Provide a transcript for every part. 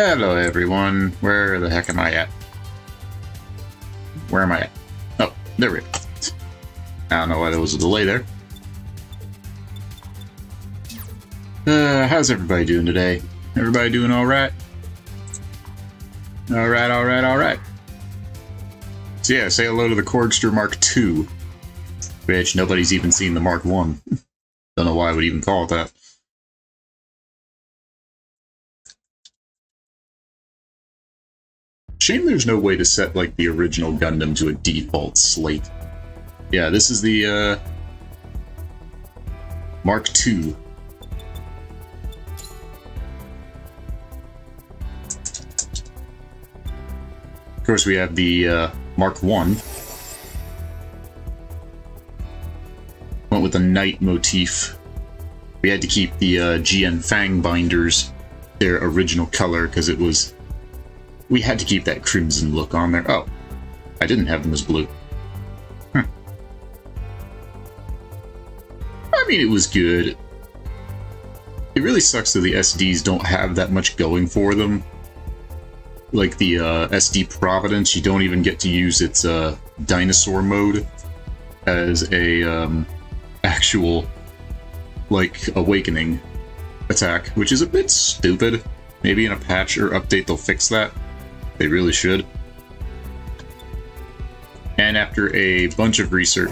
Hello, everyone. Where the heck am I at? Where am I at? Oh, there we go. I don't know why there was a delay there. Uh, how's everybody doing today? Everybody doing alright? Alright, alright, alright. So yeah, say hello to the Corgster Mark II, which nobody's even seen the Mark 1. Don't know why I would even call it that. Shame there's no way to set like the original Gundam to a default slate. Yeah, this is the uh, Mark II. Of course, we have the uh, Mark One. Went with a knight motif. We had to keep the uh, GN Fang binders their original color because it was we had to keep that crimson look on there. Oh, I didn't have them as blue. Huh. I mean, it was good. It really sucks that the SDs don't have that much going for them. Like the uh, SD Providence, you don't even get to use its uh, dinosaur mode as a um, actual like awakening attack, which is a bit stupid. Maybe in a patch or update they'll fix that. They really should. And after a bunch of research,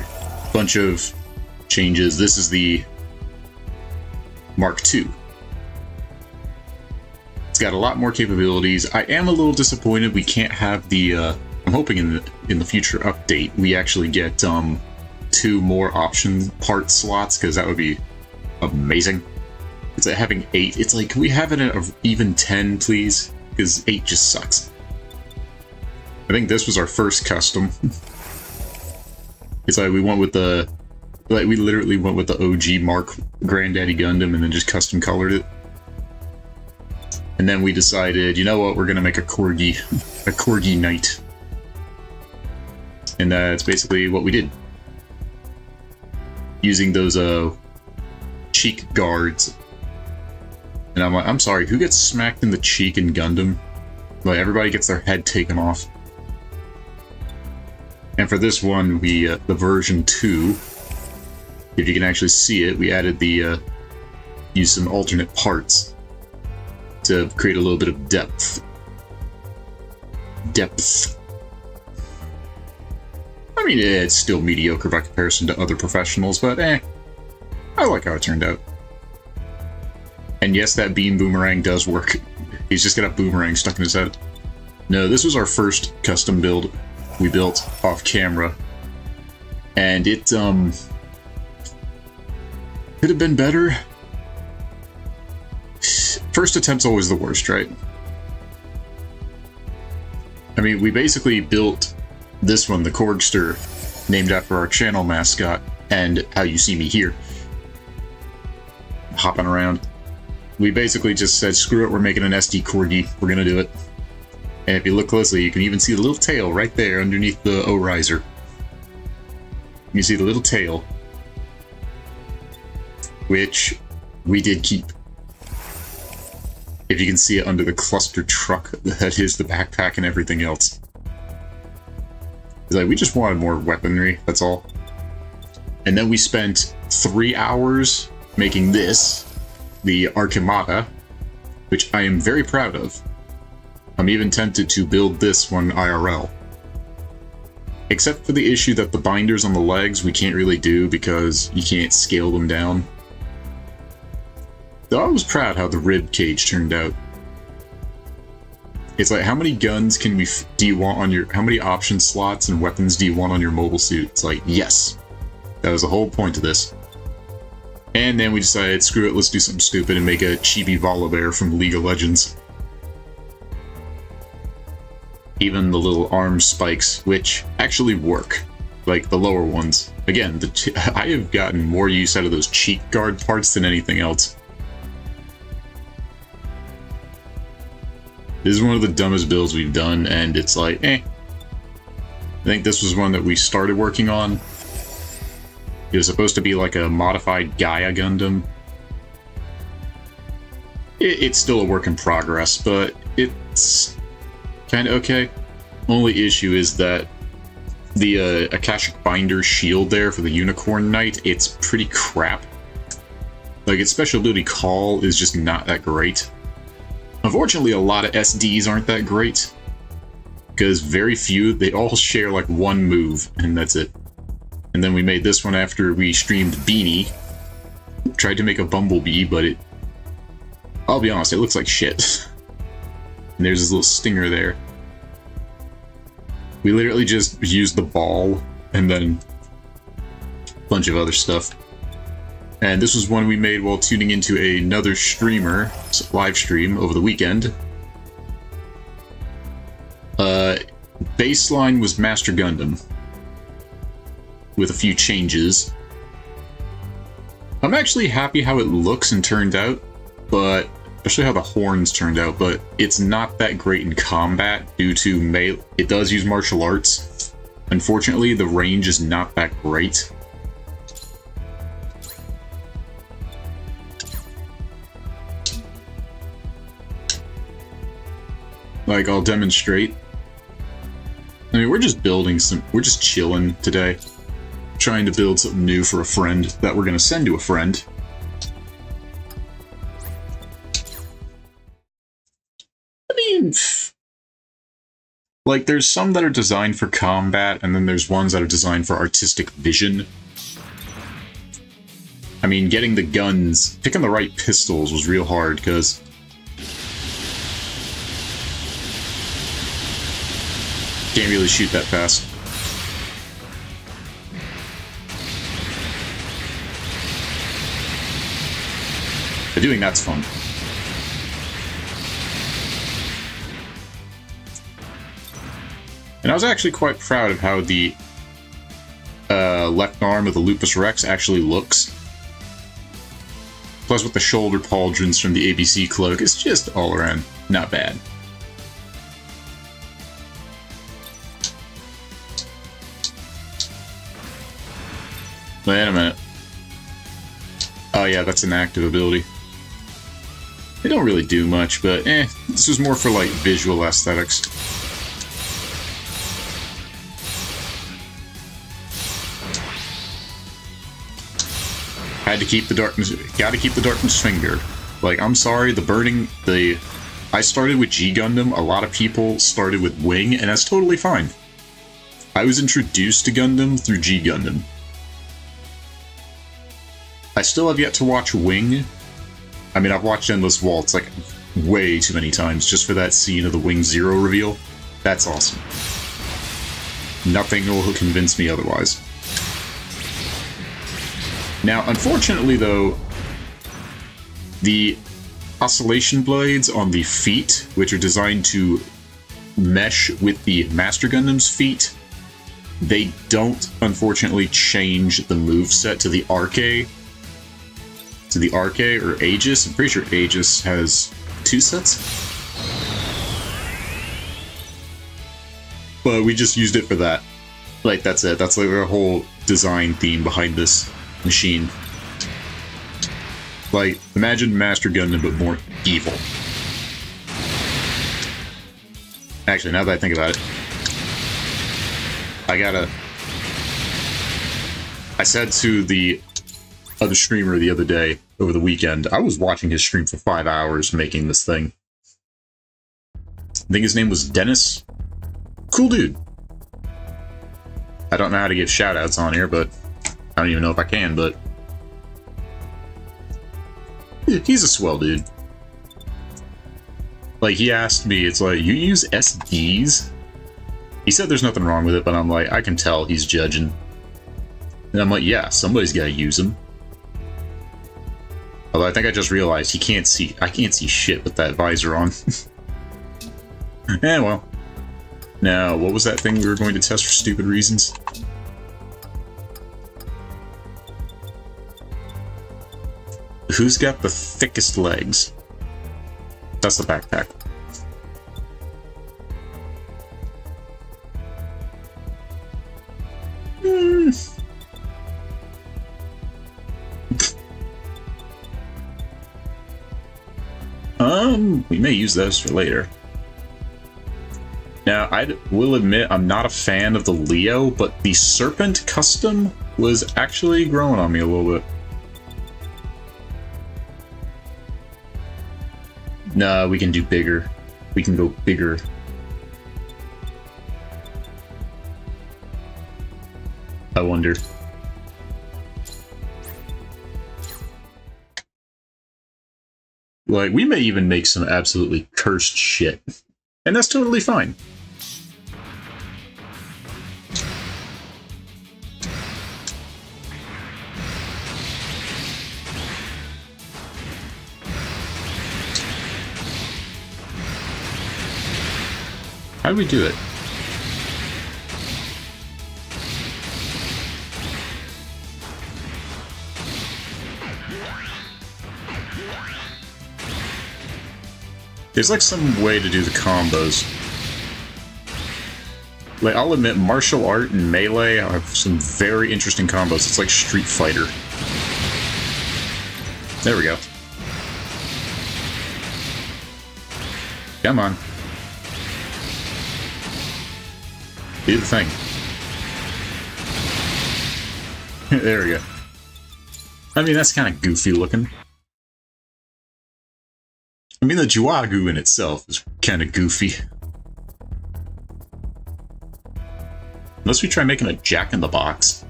bunch of changes, this is the Mark II. It's got a lot more capabilities. I am a little disappointed we can't have the. Uh, I'm hoping in the in the future update we actually get um, two more option part slots because that would be amazing. It's like having eight. It's like, can we have it at even ten, please? Because eight just sucks. I think this was our first custom. it's like we went with the, like we literally went with the OG Mark Granddaddy Gundam and then just custom colored it. And then we decided, you know what, we're gonna make a Corgi, a Corgi Knight. And that's basically what we did. Using those uh, cheek guards. And I'm like, I'm sorry, who gets smacked in the cheek in Gundam? Like, everybody gets their head taken off. And for this one, we uh, the version 2, if you can actually see it, we added the, uh, use some alternate parts to create a little bit of depth. Depth. I mean, it's still mediocre by comparison to other professionals, but eh, I like how it turned out. And yes, that beam boomerang does work. He's just got a boomerang stuck in his head. No, this was our first custom build we built off camera. And it, um, could have been better. First attempt's always the worst, right? I mean, we basically built this one, the Corgster, named after our channel mascot, and how you see me here. Hopping around. We basically just said, screw it, we're making an SD Corgi, we're gonna do it. And if you look closely, you can even see the little tail right there underneath the O-riser. You see the little tail, which we did keep. If you can see it under the cluster truck that is the backpack and everything else. It's like, we just wanted more weaponry, that's all. And then we spent three hours making this, the Archimata, which I am very proud of. I'm even tempted to build this one IRL. Except for the issue that the binders on the legs we can't really do because you can't scale them down. Though I was proud how the rib cage turned out. It's like, how many guns can we do you want on your, how many option slots and weapons do you want on your mobile suit? It's like, yes. That was the whole point of this. And then we decided, screw it, let's do something stupid and make a chibi Volibear from League of Legends even the little arm spikes, which actually work, like the lower ones. Again, the I have gotten more use out of those cheek guard parts than anything else. This is one of the dumbest builds we've done, and it's like, eh. I think this was one that we started working on. It was supposed to be like a modified Gaia Gundam. It, it's still a work in progress, but it's kind of okay. Only issue is that the uh, Akashic Binder shield there for the Unicorn Knight, it's pretty crap. Like, its special ability Call is just not that great. Unfortunately, a lot of SDs aren't that great. Because very few, they all share like one move, and that's it. And then we made this one after we streamed Beanie. Tried to make a Bumblebee, but it... I'll be honest, it looks like shit. and there's this little stinger there. We literally just used the ball, and then a bunch of other stuff. And this was one we made while tuning into another streamer live stream over the weekend. Uh, baseline was Master Gundam with a few changes. I'm actually happy how it looks and turned out, but especially how the horns turned out, but it's not that great in combat due to melee. It does use martial arts. Unfortunately, the range is not that great. Like, I'll demonstrate. I mean, we're just building some... We're just chilling today. Trying to build something new for a friend that we're going to send to a friend. Like, there's some that are designed for combat, and then there's ones that are designed for artistic vision. I mean, getting the guns, picking the right pistols was real hard, because Can't really shoot that fast. But doing that's fun. And I was actually quite proud of how the uh, left arm of the Lupus Rex actually looks. Plus with the shoulder pauldrons from the ABC cloak, it's just all around not bad. Wait a minute. Oh yeah, that's an active ability. They don't really do much, but eh, this was more for like visual aesthetics. Had to keep the darkness, gotta keep the darkness finger. Like, I'm sorry, the burning, the... I started with G Gundam, a lot of people started with Wing, and that's totally fine. I was introduced to Gundam through G Gundam. I still have yet to watch Wing. I mean, I've watched Endless Waltz like way too many times just for that scene of the Wing Zero reveal. That's awesome. Nothing will convince me otherwise. Now, unfortunately, though, the oscillation blades on the feet, which are designed to mesh with the Master Gundam's feet, they don't, unfortunately, change the move set to the Arche to the Arche or Aegis. I'm pretty sure Aegis has two sets. But we just used it for that. Like, that's it. That's like our whole design theme behind this machine. Like, imagine Master Gundam, but more evil. Actually, now that I think about it, I gotta... I said to the other streamer the other day, over the weekend. I was watching his stream for five hours making this thing. I think his name was Dennis. Cool dude. I don't know how to give shoutouts on here, but I don't even know if I can, but he's a swell dude. Like, he asked me, it's like, you use SDs? He said there's nothing wrong with it, but I'm like, I can tell he's judging. And I'm like, yeah, somebody's gotta use them. Although I think I just realized he can't see. I can't see shit with that visor on. eh, well. Now, what was that thing we were going to test for stupid reasons? Who's got the thickest legs? That's the backpack. Hmm. Um, we may use those for later. Now, I will admit I'm not a fan of the Leo, but the Serpent custom was actually growing on me a little bit. No, we can do bigger. We can go bigger. I wonder. Like, we may even make some absolutely cursed shit. And that's totally fine. How do we do it? There's like some way to do the combos. Like, I'll admit, martial art and melee have some very interesting combos. It's like Street Fighter. There we go. Come on. Do the thing. there we go. I mean, that's kind of goofy looking. I mean, the Jiwagu in itself is kind of goofy. Unless we try making a Jack-in-the-Box.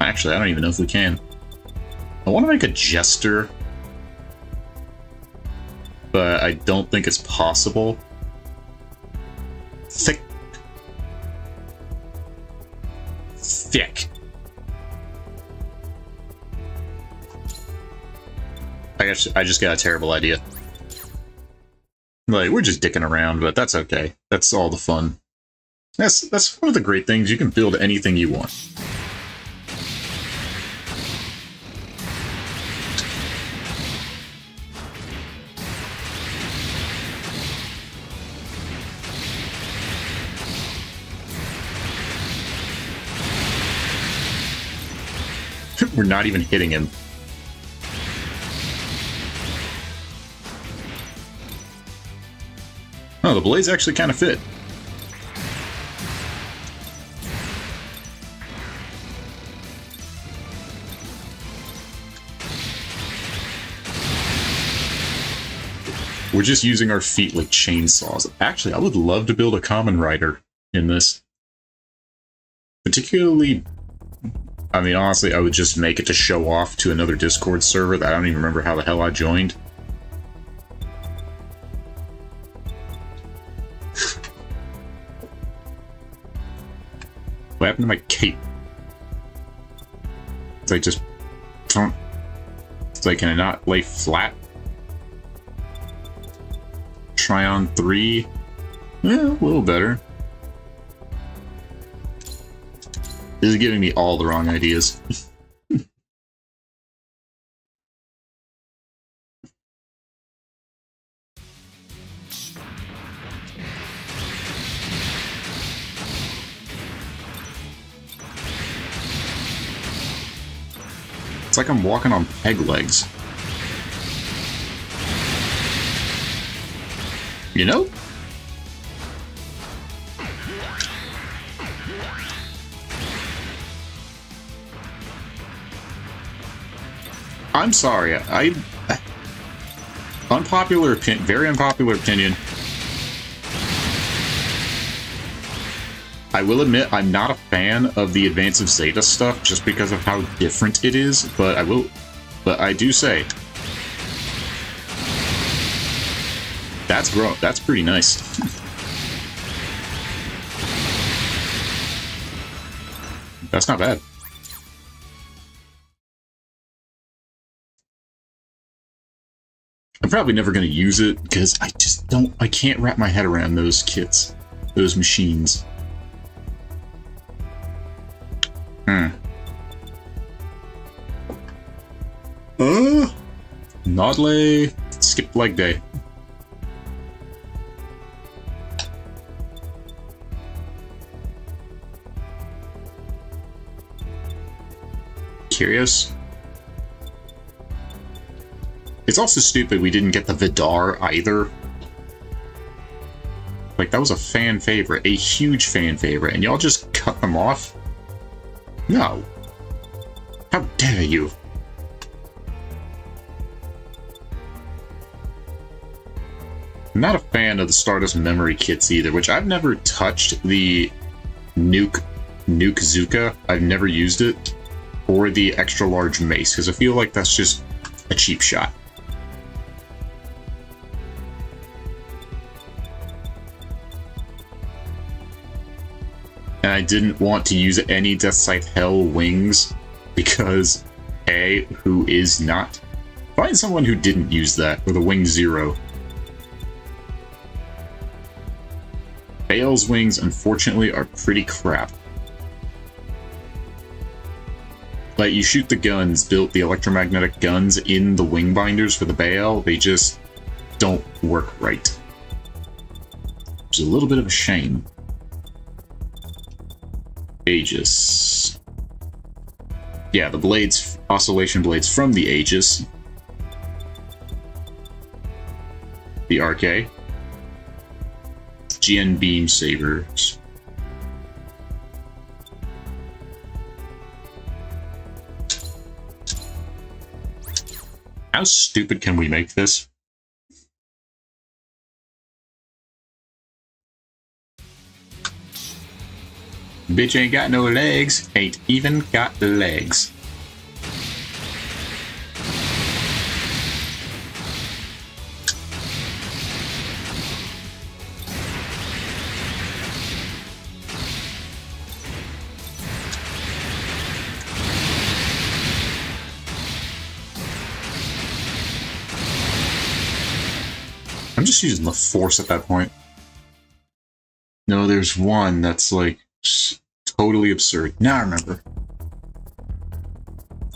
Actually, I don't even know if we can. I want to make a Jester. But I don't think it's possible. Thick thick. I guess I just got a terrible idea. Like, we're just dicking around, but that's okay. That's all the fun. That's, that's one of the great things. You can build anything you want. We're not even hitting him. Oh, the blades actually kind of fit. We're just using our feet like chainsaws. Actually, I would love to build a Kamen Rider in this. Particularly I mean, honestly, I would just make it to show off to another Discord server that I don't even remember how the hell I joined. what happened to my cape? It's like just... It's like, can I not lay flat? Try on 3? Yeah, a little better. This is giving me all the wrong ideas. It's like I'm walking on peg legs. You know? I'm sorry. I unpopular opinion, very unpopular opinion. I will admit I'm not a fan of the Advance of Zeta stuff just because of how different it is, but I will but I do say that's grow that's pretty nice. that's not bad. I'm probably never going to use it because I just don't, I can't wrap my head around those kits, those machines. Hmm. Uh, Nodley, skip leg day. Curious? It's also stupid we didn't get the Vidar either. Like, that was a fan favorite, a huge fan favorite, and y'all just cut them off? No. How dare you? I'm not a fan of the Stardust memory kits either, which I've never touched the Nuke Nuke Zuka. I've never used it. Or the extra large mace, because I feel like that's just a cheap shot. And I didn't want to use any Death Scythe Hell wings because A, who is not? Find someone who didn't use that with a wing zero. Bael's wings, unfortunately, are pretty crap. Like, you shoot the guns, built the electromagnetic guns in the wing binders for the Bael, they just don't work right. Is a little bit of a shame. Aegis. Yeah, the blades, oscillation blades from the Aegis. The Arche. GN Beam Sabers. How stupid can we make this? Bitch ain't got no legs, ain't even got legs. I'm just using the force at that point. No, there's one that's like totally absurd. Now I remember.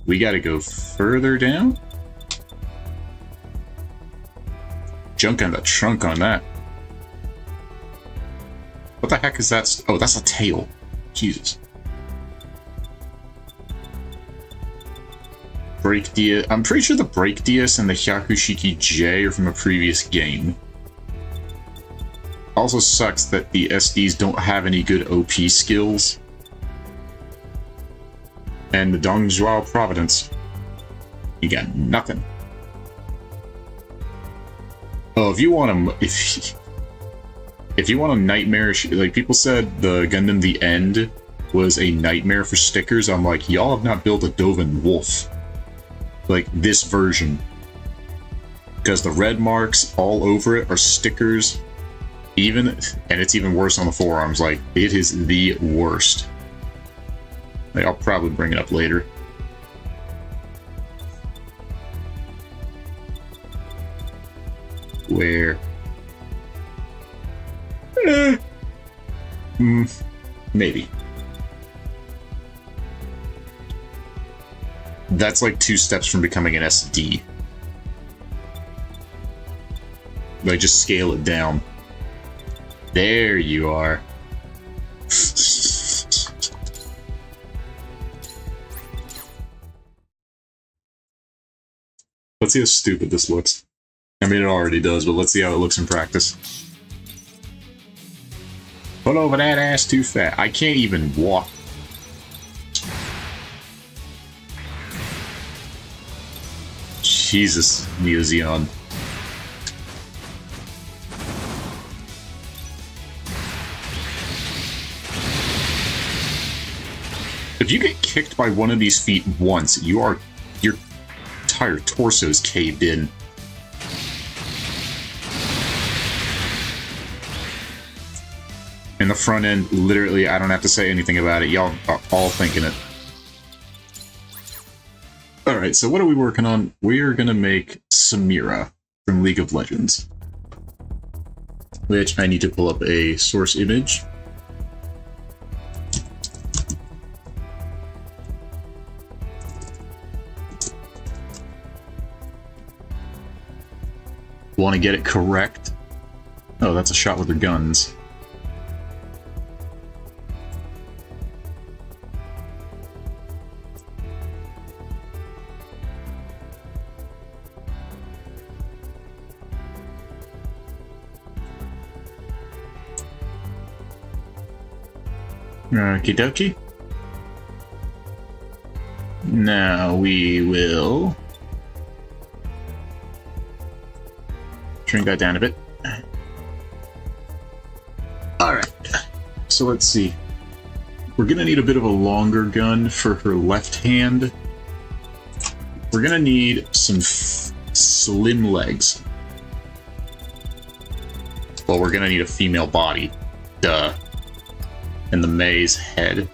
We gotta go further down? Junk on the trunk on that. What the heck is that? Oh, that's a tail. Jesus. Break Dia. I'm pretty sure the Break Dias and the Hyakushiki J are from a previous game. Also sucks that the SDs don't have any good OP skills. And the Dongzhuo Providence. You got nothing. Oh, if you want to, if if you want a nightmare, like people said, the Gundam The End was a nightmare for stickers. I'm like, y'all have not built a Doven Wolf like this version because the red marks all over it are stickers even and it's even worse on the forearms like it is the worst like, i'll probably bring it up later where eh. mm, maybe that's like two steps from becoming an SD. Like, just scale it down. There you are. let's see how stupid this looks. I mean, it already does, but let's see how it looks in practice. Put over that ass too fat. I can't even walk Jesus, Neo If you get kicked by one of these feet once, you are your entire torso is caved in. In the front end, literally, I don't have to say anything about it. Y'all are all thinking it. All right, so what are we working on? We are going to make Samira from League of Legends. Which I need to pull up a source image. Want to get it correct? Oh, that's a shot with their guns. Okie dokie. Now we will shrink that down a bit. Alright, so let's see. We're gonna need a bit of a longer gun for her left hand. We're gonna need some slim legs. Well, we're gonna need a female body. Duh. And the Mei's head.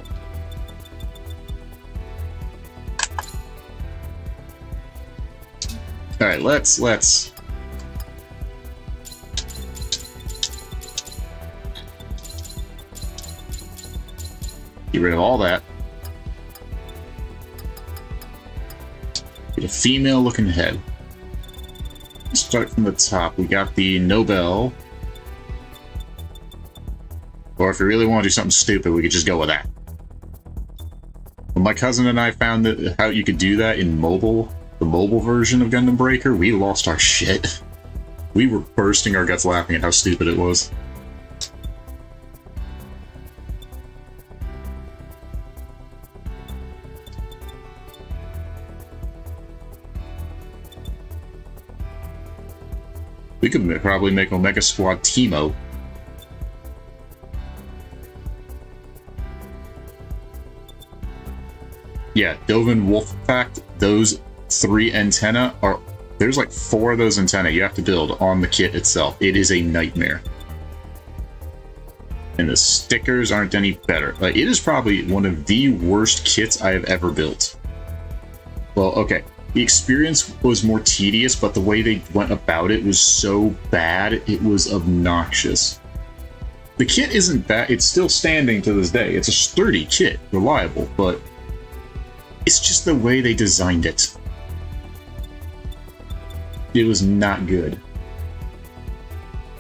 Alright, let's, let's... Get rid of all that. Get a female-looking head. Start from the top. We got the Nobel. Or if you really want to do something stupid, we could just go with that. When my cousin and I found that how you could do that in mobile, the mobile version of Gundam Breaker, we lost our shit. We were bursting our guts laughing at how stupid it was. We could probably make Omega Squad Teemo. Yeah, Doven Wolf fact, those three antenna are there's like four of those antenna you have to build on the kit itself. It is a nightmare. And the stickers aren't any better. Like it is probably one of the worst kits I have ever built. Well, okay. The experience was more tedious, but the way they went about it was so bad, it was obnoxious. The kit isn't bad, it's still standing to this day. It's a sturdy kit, reliable, but it's just the way they designed it. It was not good.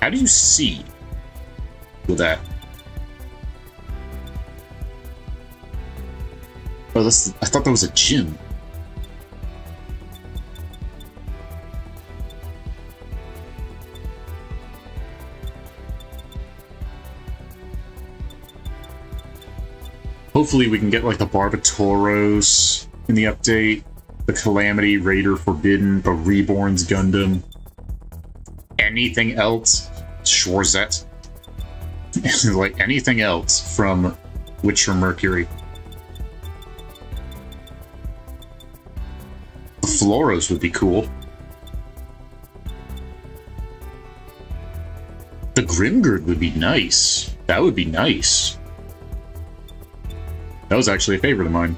How do you see with that? Oh, that's, I thought that was a gym. Hopefully we can get like the Barbatoros in the update the Calamity, Raider Forbidden, the Reborn's Gundam. Anything else? Schwarzette. like anything else from Witcher Mercury. The Flauros would be cool. The Grimgerde would be nice. That would be nice. That was actually a favorite of mine.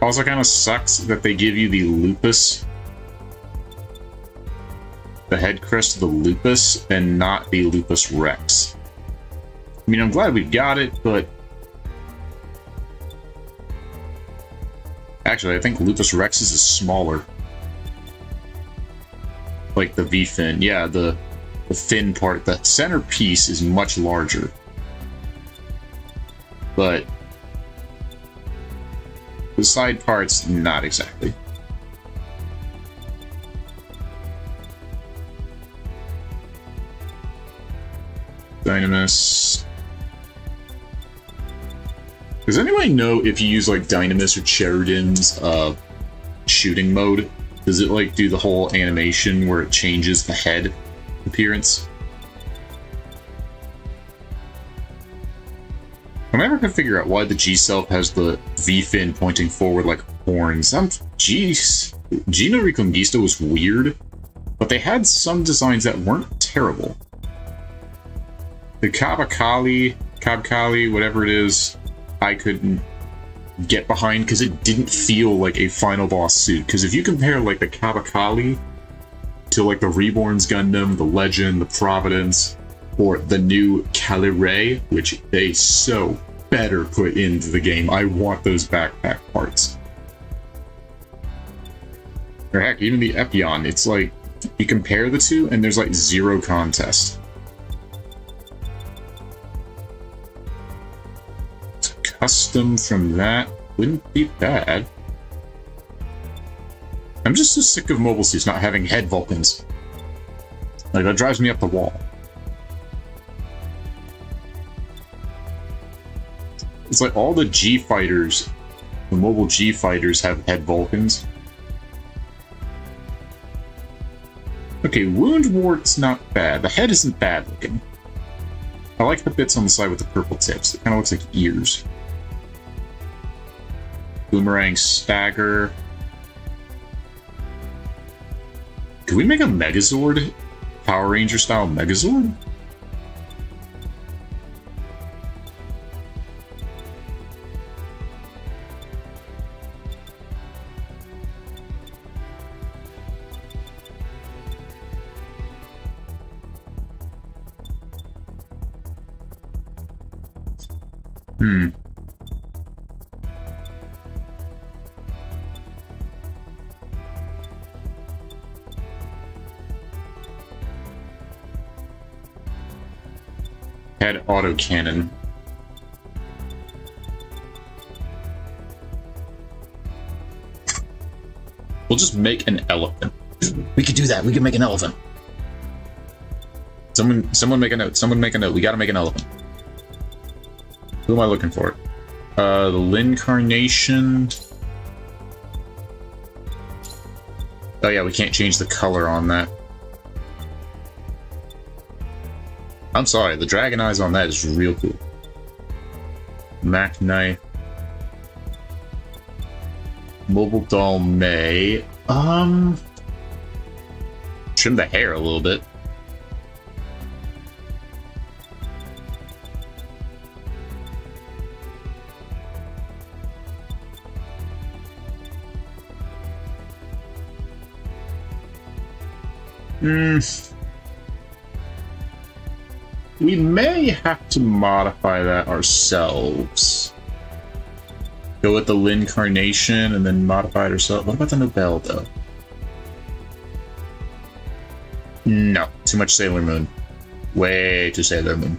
Also kind of sucks that they give you the lupus, the head crest of the lupus, and not the lupus rex. I mean, I'm glad we got it, but... Actually, I think lupus rex's is smaller. Like the V-fin. Yeah, the, the fin part. The center piece is much larger. But the side parts, not exactly. Dynames. Does anybody know if you use like Dynames or Cherudim's uh, shooting mode? Does it like do the whole animation where it changes the head appearance? I'm never gonna figure out why the G self has the V fin pointing forward like horns. I'm jeez. G no Reconguista was weird, but they had some designs that weren't terrible. The Kabakali, Kabkali, whatever it is, I couldn't get behind because it didn't feel like a final boss suit. Because if you compare like the Kabakali to like the Reborn's Gundam, the Legend, the Providence, or the new Calire, which they so better put into the game. I want those backpack parts. Or heck, even the Epyon, it's like, you compare the two and there's like zero contest. Custom from that wouldn't be bad. I'm just so sick of mobile suits not having head Vulcans. Like, that drives me up the wall. It's like all the G fighters, the mobile G fighters have head Vulcans. Okay, Woundwort's not bad. The head isn't bad looking. I like the bits on the side with the purple tips. It kind of looks like ears. Boomerang stagger. Could we make a Megazord? Power Ranger style Megazord? Hmm. Head autocannon. We'll just make an elephant. We could do that. We could make an elephant. Someone, someone make a note. Someone make a note. We gotta make an elephant. Who am I looking for? Uh, the Lincarnation. Oh yeah, we can't change the color on that. I'm sorry, the dragon eyes on that is real cool. Mac Knight. Mobile Doll May. Um... Trim the hair a little bit. Hmm. We may have to modify that ourselves. Go with the Lincarnation and then modify it ourselves. What about the Nobel, though? No, too much Sailor Moon. Way too Sailor Moon.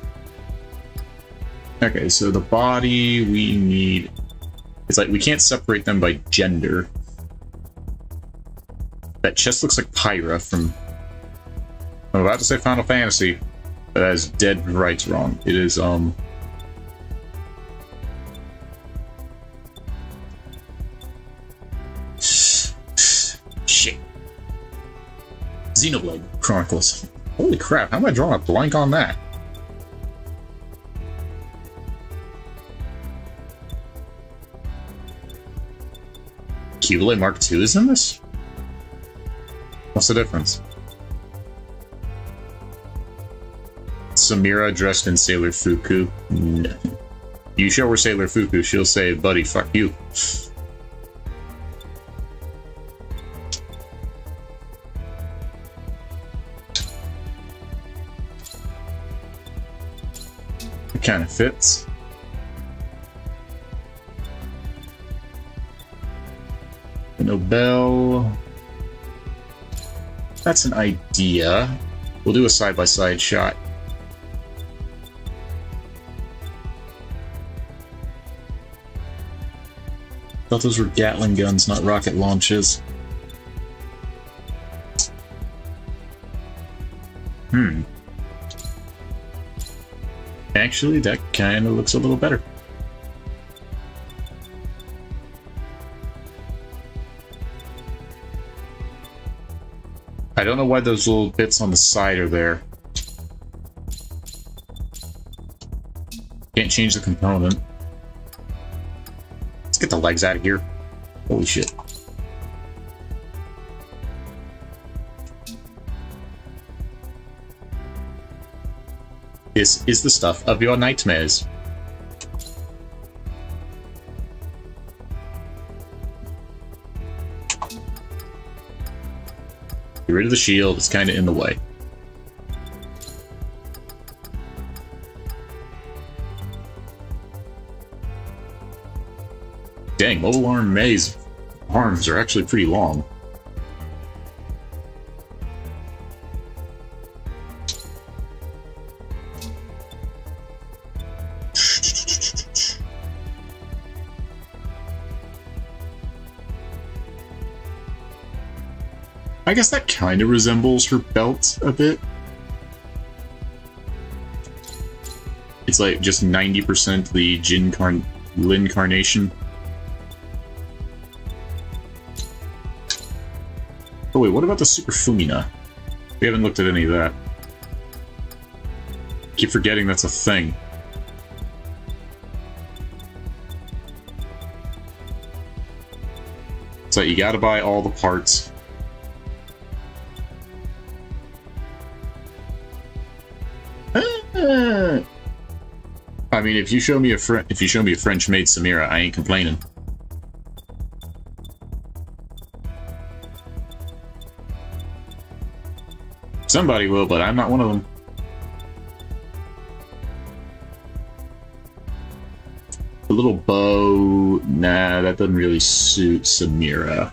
Okay, so the body we need... It's like we can't separate them by gender. That chest looks like Pyra from I'm about to say Final Fantasy, that is dead right wrong. It is, um... Shit. Xenoblade Chronicles. Holy crap, how am I drawing a blank on that? Qblade Mark II is in this? What's the difference? Samira dressed in Sailor Fuku? No. You show her Sailor Fuku, she'll say, buddy, fuck you. It kind of fits. Nobel. That's an idea. We'll do a side-by-side -side shot. Thought those were Gatling guns, not rocket launches. Hmm. Actually, that kind of looks a little better. I don't know why those little bits on the side are there. Can't change the component legs out of here. Holy shit. This is the stuff of your nightmares. Get rid of the shield, it's kind of in the way. Mobile Arm May's arms are actually pretty long. I guess that kind of resembles her belt a bit. It's like just 90% the Jin Carn Lin Carnation. Wait, what about the Super Fumina? We haven't looked at any of that. Keep forgetting that's a thing. So you gotta buy all the parts. I mean, if you show me a Fr if you show me a French-made Samira, I ain't complaining. Somebody will, but I'm not one of them. A little bow, nah, that doesn't really suit Samira.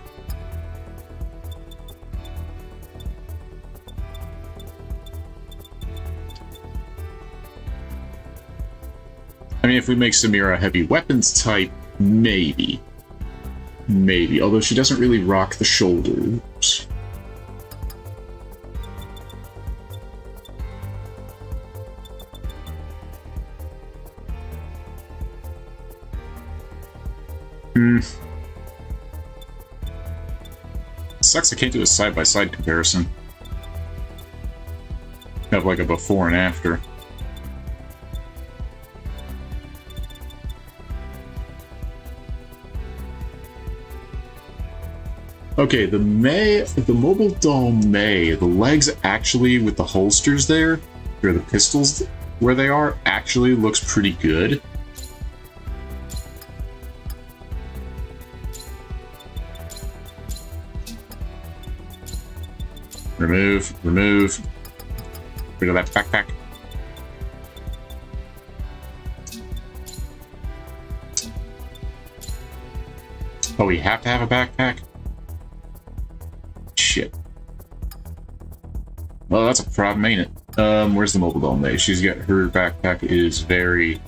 I mean, if we make Samira a heavy weapons type, maybe. Maybe, although she doesn't really rock the shoulders. Sucks I can't do a side-by-side -side comparison. Have like a before and after. Okay, the May, the mobile doll May, the legs actually with the holsters there, or the pistols where they are, actually looks pretty good. Remove, remove. Rid of that backpack. Oh, we have to have a backpack? Shit. Well, that's a problem, ain't it? Um, where's the mobile doll May? She's got her backpack is very.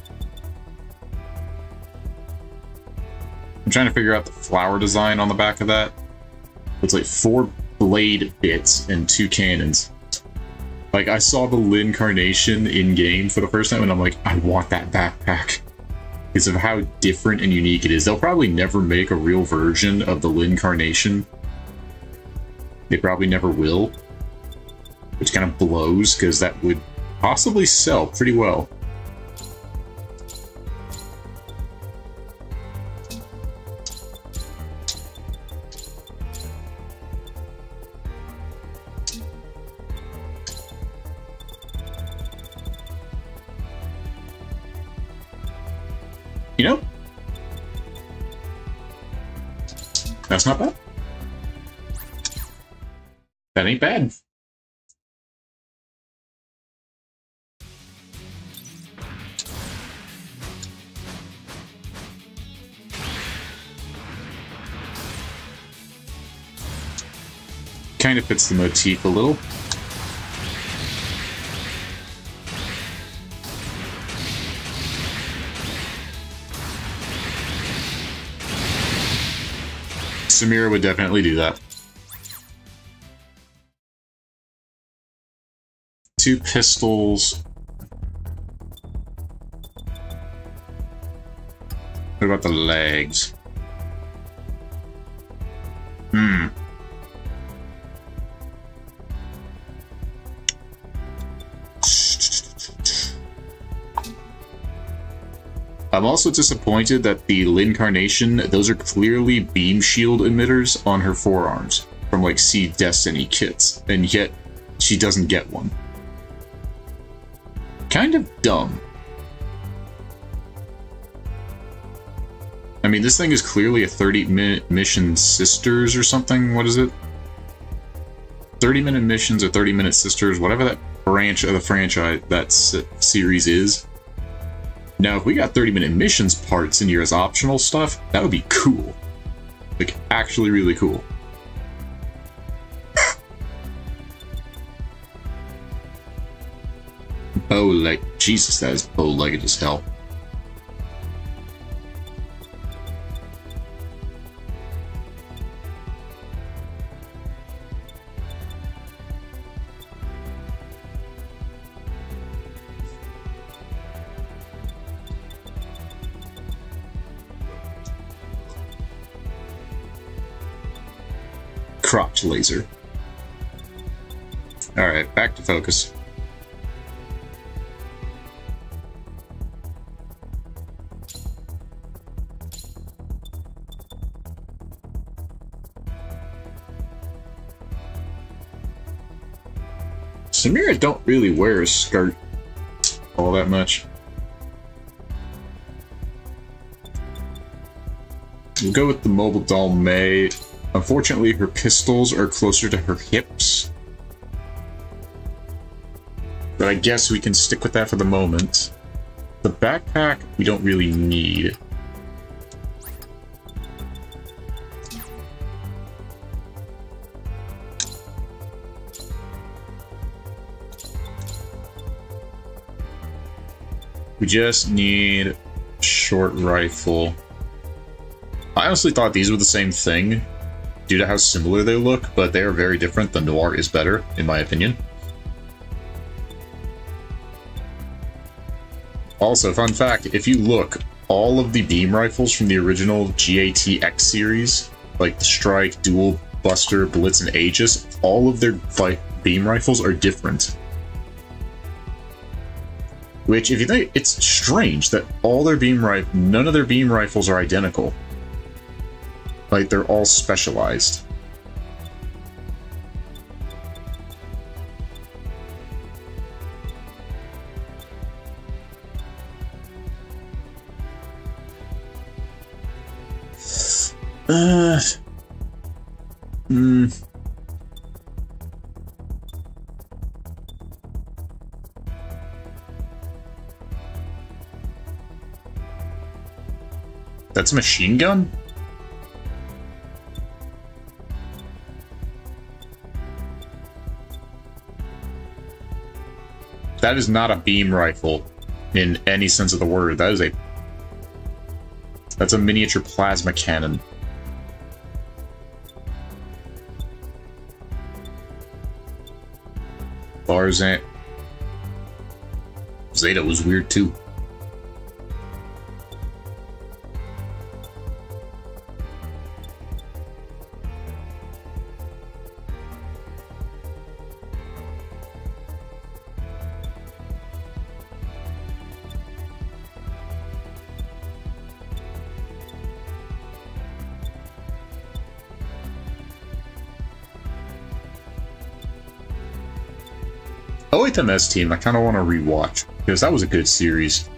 I'm trying to figure out the flower design on the back of that. It's like four blade bits and two cannons. Like, I saw the Lin Carnation in-game for the first time, and I'm like, I want that backpack. Because of how different and unique it is. They'll probably never make a real version of the Lin Carnation. They probably never will. Which kind of blows, because that would possibly sell pretty well. That ain't bad. Kind of fits the motif a little. Samira would definitely do that. Two pistols. What about the legs? Hmm. I'm also disappointed that the Lin Carnation, those are clearly beam shield emitters on her forearms from like Seed Destiny kits, and yet she doesn't get one. Kind of dumb. I mean, this thing is clearly a 30 minute mission sisters or something. What is it? 30 minute missions or 30 minute sisters, whatever that branch of the franchise that series is. Now, if we got 30 minute missions parts in here as optional stuff, that would be cool. Like, actually really cool. bow like Jesus, that is bow legged as hell. crotch laser. All right, back to focus. Samira don't really wear a skirt all that much. We'll go with the mobile doll May. Unfortunately, her pistols are closer to her hips. But I guess we can stick with that for the moment. The backpack we don't really need. We just need short rifle. I honestly thought these were the same thing due to how similar they look, but they are very different. The Noir is better, in my opinion. Also, fun fact, if you look, all of the beam rifles from the original GAT-X series, like the Strike, Duel, Buster, Blitz, and Aegis, all of their beam rifles are different. Which, if you think, it's strange that all their beam rifles, none of their beam rifles are identical. Like, they're all specialized. Uh... Hmm... That's a machine gun? That is not a beam rifle in any sense of the word. That is a... That's a miniature plasma cannon. Barzam... Zeta was weird too. MS team I kind of want to rewatch, because that was a good series.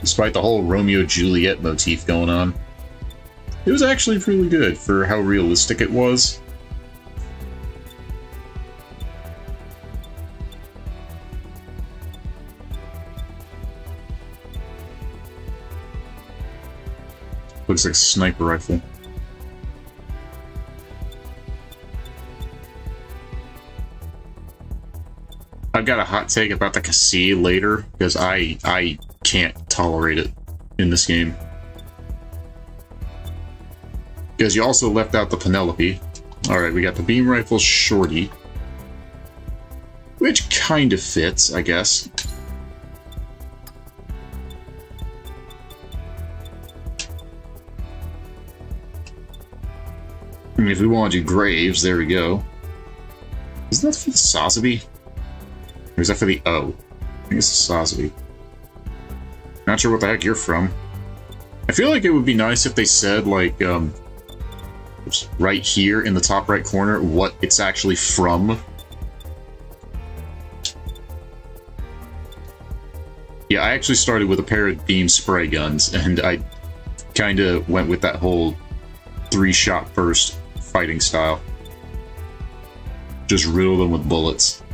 Despite the whole Romeo-Juliet motif going on. It was actually really good for how realistic it was. Looks like a sniper rifle. Got a hot take about the Cassie later, because I I can't tolerate it in this game. Because you also left out the Penelope. Alright, we got the beam rifle Shorty. Which kind of fits, I guess. I mean, if we want to do Graves, there we go. Isn't that for the Sazabi? Is that for the O? I think it's Sazabi. Not sure what the heck you're from. I feel like it would be nice if they said, like, um, right here in the top right corner, what it's actually from. Yeah, I actually started with a pair of beam spray guns, and I kind of went with that whole three-shot burst fighting style. Just riddle them with bullets.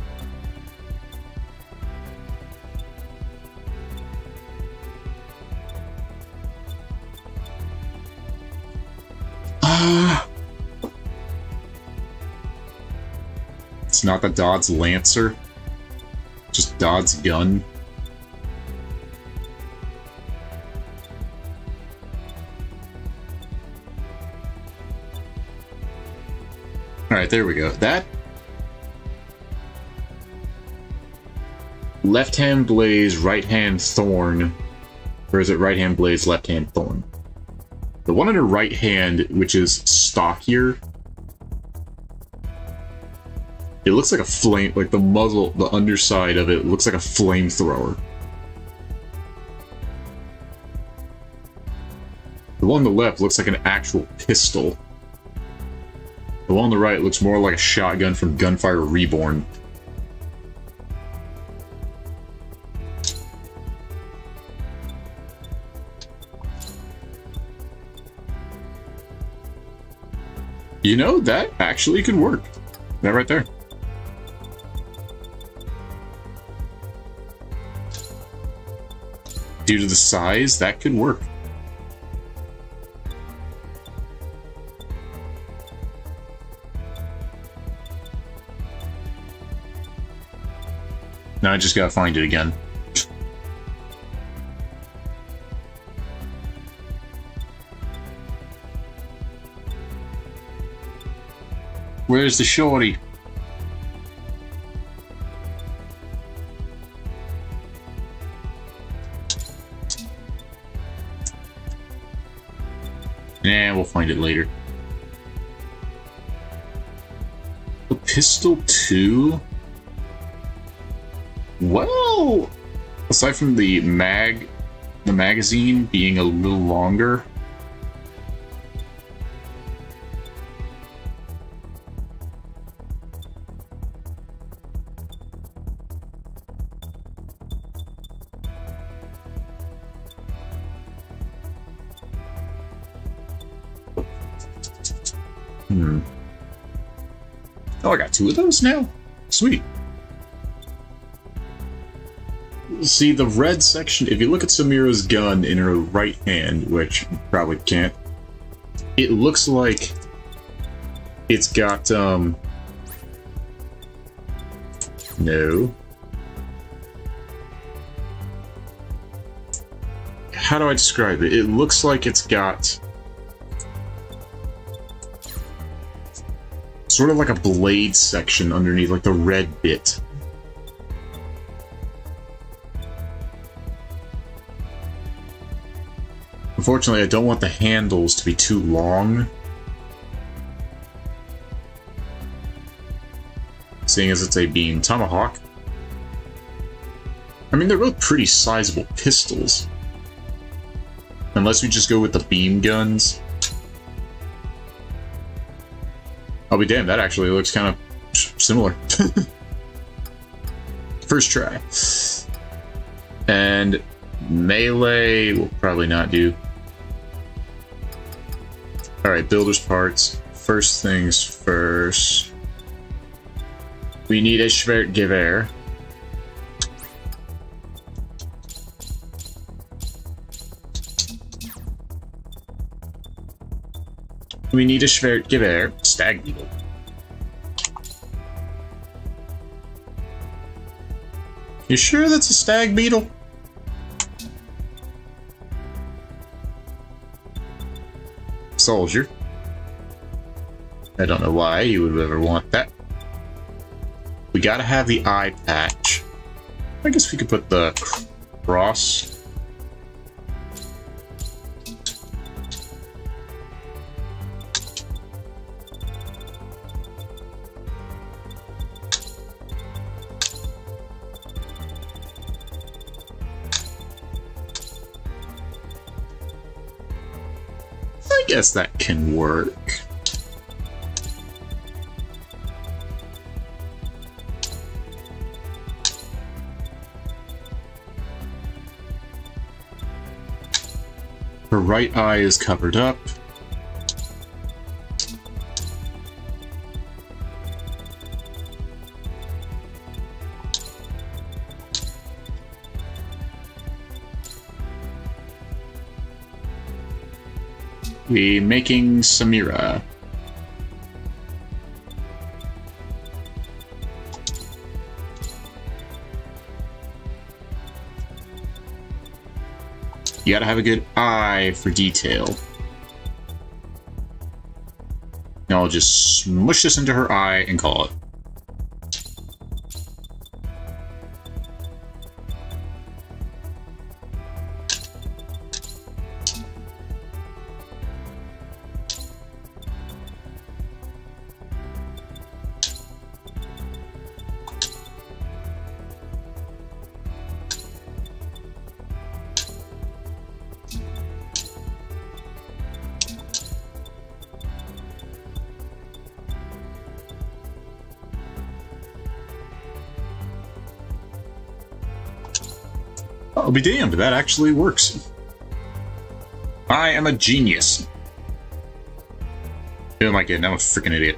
Not the Dod's Lancer. Just Dod's gun. Alright, there we go. That... Left-hand blaze, right-hand thorn. Or is it right-hand blaze, left-hand thorn? The one on her right hand, which is stockier, it looks like a flame, like the muzzle, the underside of it looks like a flamethrower. The one on the left looks like an actual pistol. The one on the right looks more like a shotgun from Gunfire Reborn. You know, that actually could work. That right there. Due to the size, that could work. Now I just gotta find it again. Where's the shorty? We'll find it later. The pistol 2? Well, aside from the mag, the magazine being a little longer, two of those now? Sweet. See, the red section, if you look at Samira's gun in her right hand, which probably can't, it looks like it's got, um... No. How do I describe it? It looks like it's got sort of like a blade section underneath, like the red bit. Unfortunately, I don't want the handles to be too long. Seeing as it's a beam tomahawk. I mean, they're both pretty sizable pistols. Unless we just go with the beam guns. I'll be damned, that actually looks kind of similar. First try. And melee will probably not do. Alright, builder's parts. First things first. We need a Schwertgewehr. We need a Schwertgewehr. Stag Beetle. You sure that's a Stag Beetle? Soldier. I don't know why you would ever want that. We gotta have the eye patch. I guess we could put the cross guess that can work. Her right eye is covered up. We making Samira. You gotta have a good eye for detail. Now I'll just smush this into her eye and call it. I'll be damned, that actually works. I am a genius. Who am I kidding? I'm a freaking idiot.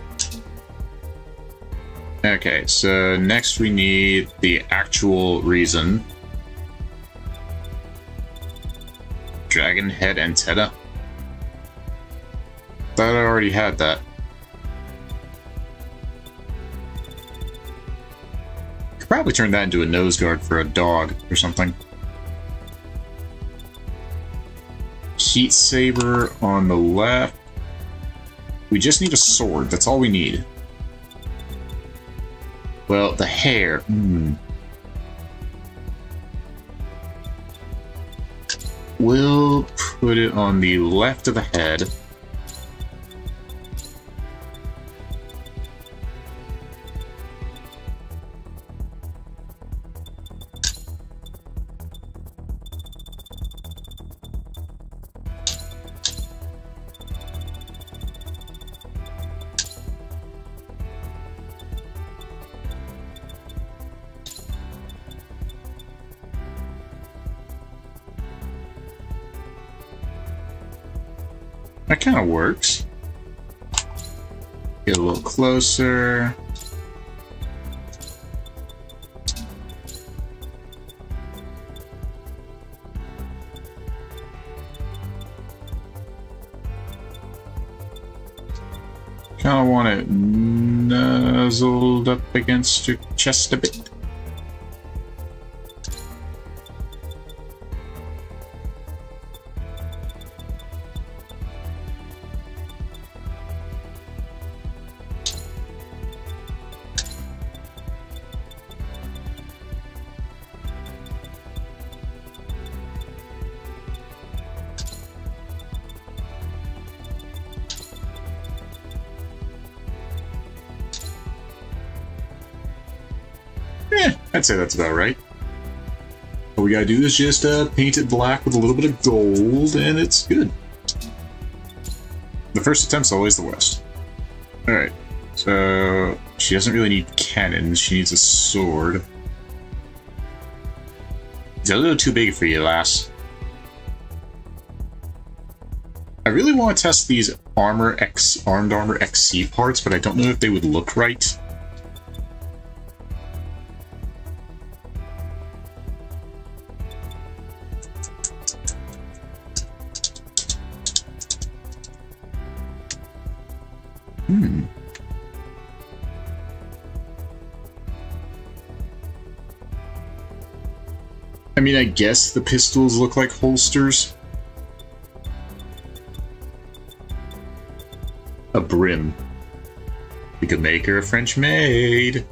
Okay, so next we need the actual reason. Dragon head antenna. Thought I already had that. Could probably turn that into a nose guard for a dog or something. Heat saber on the left. We just need a sword. That's all we need. Well, the hair. Hmm. We'll put it on the left of the head. Closer. Kind of want it nuzzled up against your chest a bit. I'd say that's about right. All we gotta do is just uh, paint it black with a little bit of gold, and it's good. The first attempt's always the worst. Alright, so she doesn't really need cannons, she needs a sword. It's a little too big for you, lass. I really want to test these armor X armed armor XC parts, but I don't know if they would look right. Guess the pistols look like holsters. A brim. We could make her a French maid.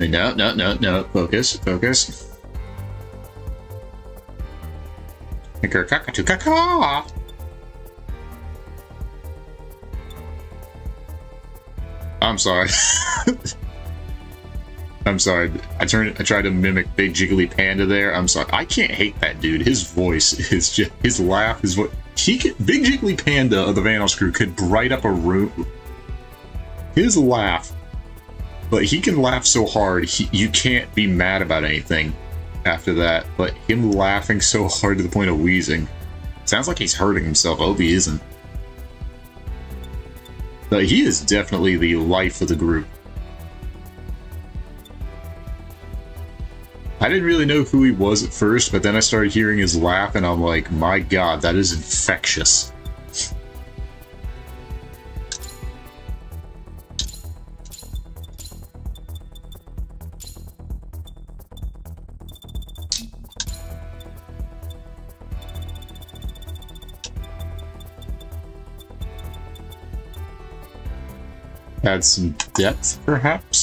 No, no, no, no. Focus, focus. Make her a cockatoo caca. I'm sorry. I'm sorry. I turned. I tried to mimic Big Jiggly Panda there. I'm sorry. I can't hate that dude. His voice is just his laugh. His what he could, Big Jiggly Panda of the Vanoss crew could bright up a room. His laugh, but he can laugh so hard he, you can't be mad about anything after that. But him laughing so hard to the point of wheezing sounds like he's hurting himself. I hope he isn't. But he is definitely the life of the group. I didn't really know who he was at first, but then I started hearing his laugh and I'm like, my god, that is infectious. Add some depth, perhaps?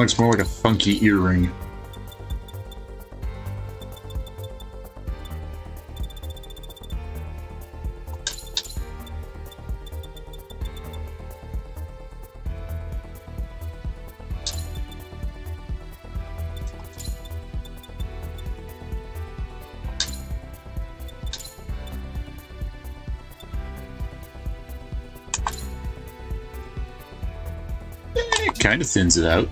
looks more like a funky earring. kind of thins it out.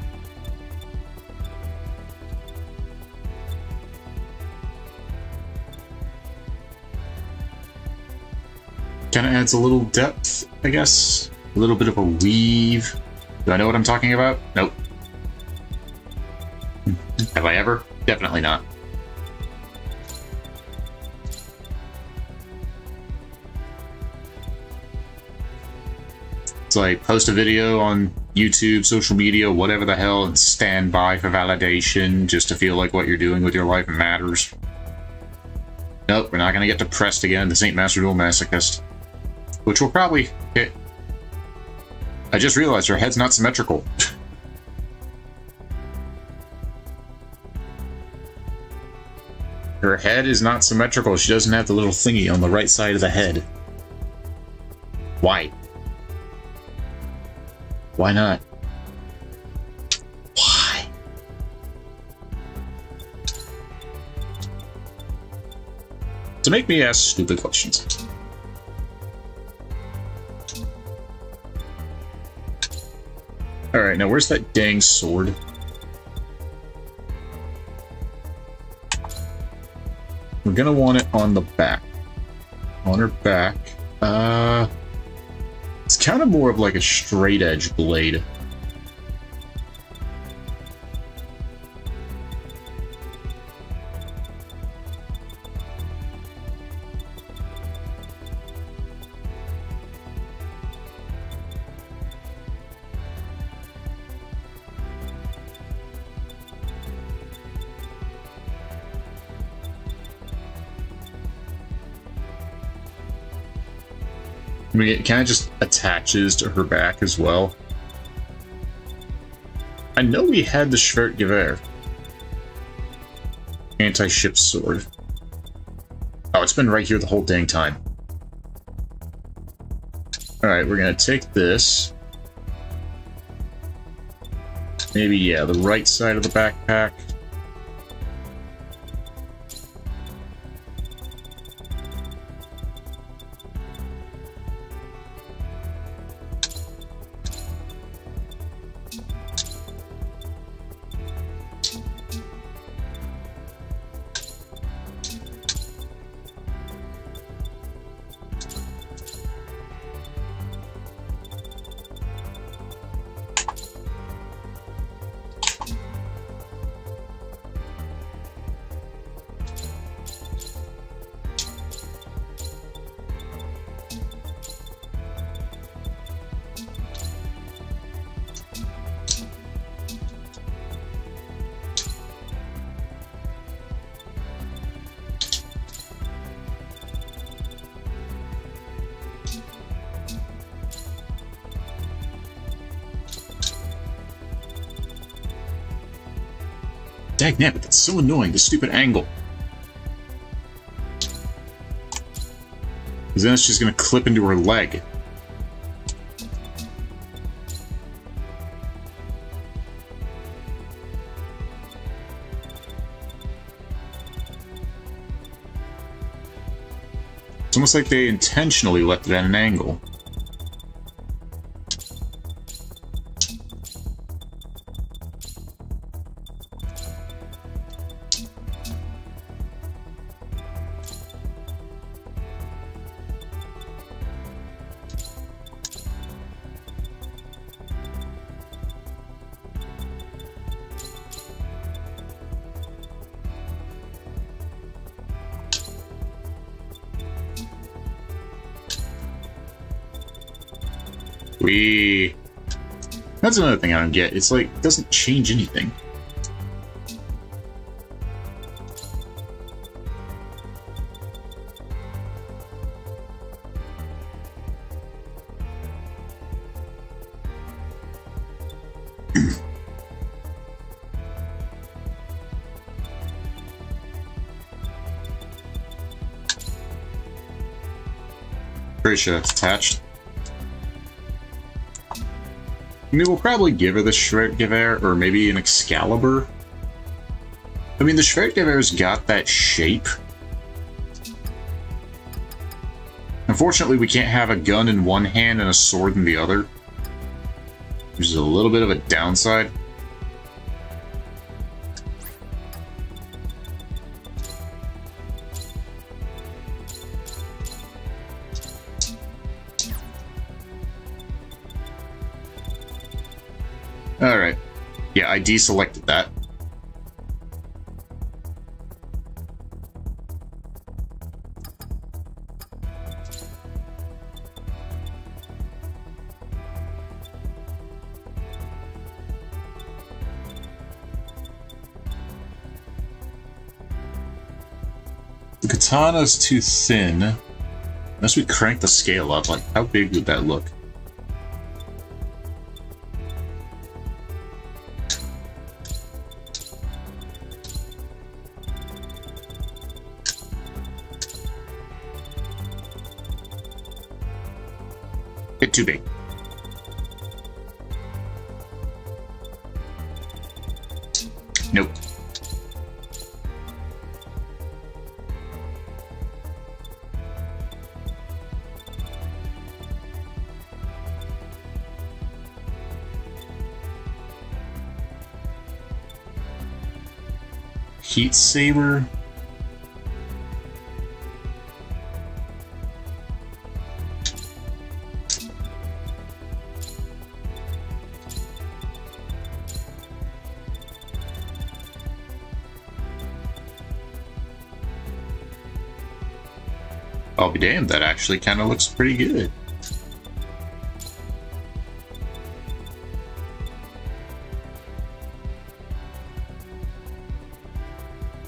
Kind of adds a little depth, I guess. A little bit of a weave. Do I know what I'm talking about? Nope. Hmm. Have I ever? Definitely not. It's like post a video on YouTube, social media, whatever the hell, and stand by for validation just to feel like what you're doing with your life matters. Nope, we're not gonna get depressed again. This ain't Master Duel Masochist. Which will probably hit. I just realized her head's not symmetrical. her head is not symmetrical. She doesn't have the little thingy on the right side of the head. Why? Why not? Why? To make me ask stupid questions. Now where's that dang sword? We're gonna want it on the back. On her back. Uh it's kind of more of like a straight edge blade. I mean, it kind of just attaches to her back as well. I know we had the Schwertgewehr. Anti-ship sword. Oh, it's been right here the whole dang time. Alright, we're gonna take this. Maybe, yeah, the right side of the backpack. Dagnabbit, that's so annoying, the stupid angle. Because then it's just going to clip into her leg. It's almost like they intentionally left it at an angle. That's another thing I don't get. It's like, it doesn't change anything. Pretty sure it's attached. I mean, we'll probably give her the Schwertgewehr, or maybe an Excalibur. I mean, the Schwertgewehr's got that shape. Unfortunately, we can't have a gun in one hand and a sword in the other. which is a little bit of a downside. Deselected that. The katana's too thin. Unless we crank the scale up, like, how big would that look? Too big. Nope. Heat Saber. I'll be damned, that actually kind of looks pretty good.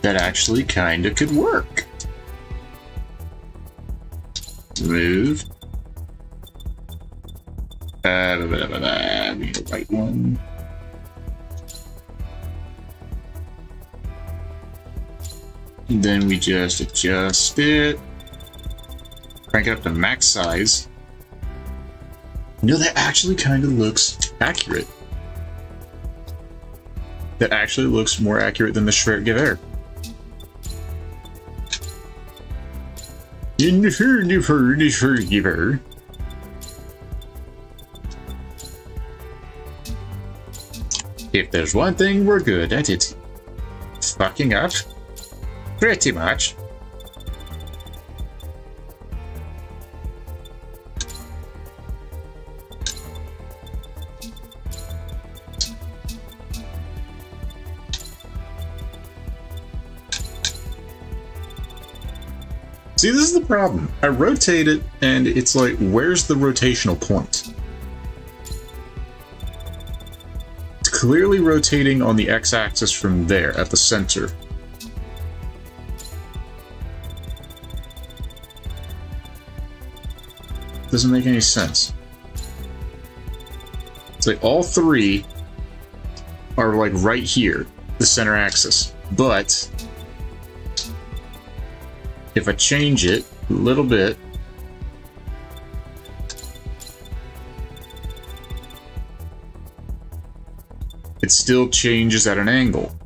That actually kind of could work. Move. Uh. Need the right one. Then we just adjust it. Crank it up to max size. No, that actually kind of looks accurate. That actually looks more accurate than the Schwertgewehr. In the Schwertgewehr. If there's one thing we're good at, it's fucking up. Pretty much. See, this is the problem. I rotate it, and it's like, where's the rotational point? It's clearly rotating on the x-axis from there, at the center. Doesn't make any sense. It's like all three are like right here, the center axis. But if I change it a little bit, it still changes at an angle.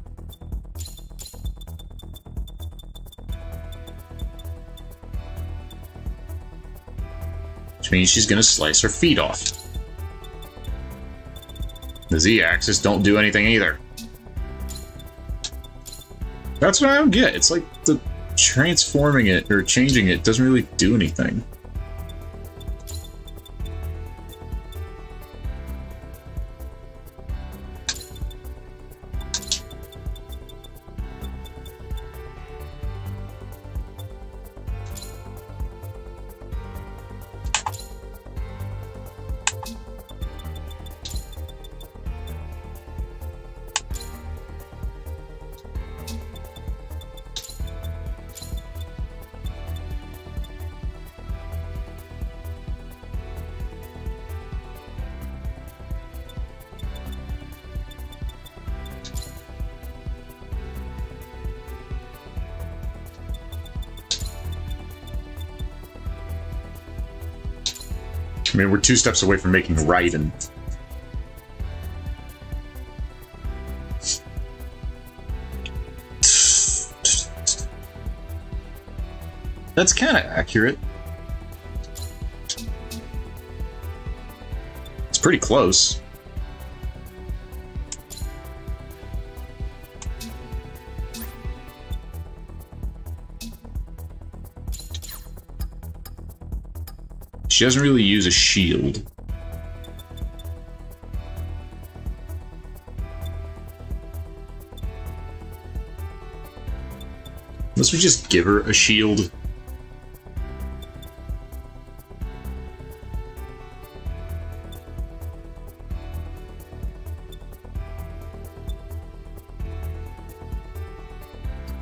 Which means she's going to slice her feet off. The z-axis don't do anything either. That's what I don't get. It's like the transforming it or changing it doesn't really do anything. I mean, we're two steps away from making Raiden. That's kind of accurate. It's pretty close. She doesn't really use a shield. Unless we just give her a shield.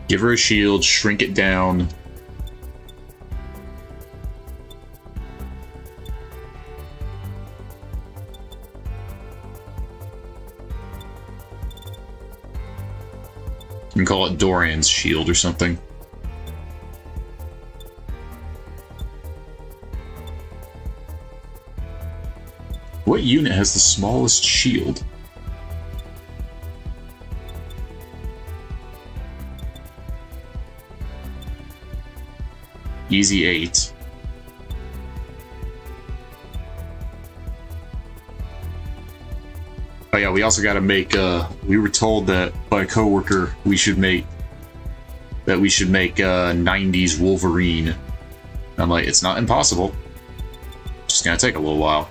Give her a shield, shrink it down. Doran's shield or something. What unit has the smallest shield? Ez8. We also got to make, uh, we were told that by a coworker we should make, that we should make uh, 90s Wolverine. I'm like, it's not impossible. It's just gonna take a little while.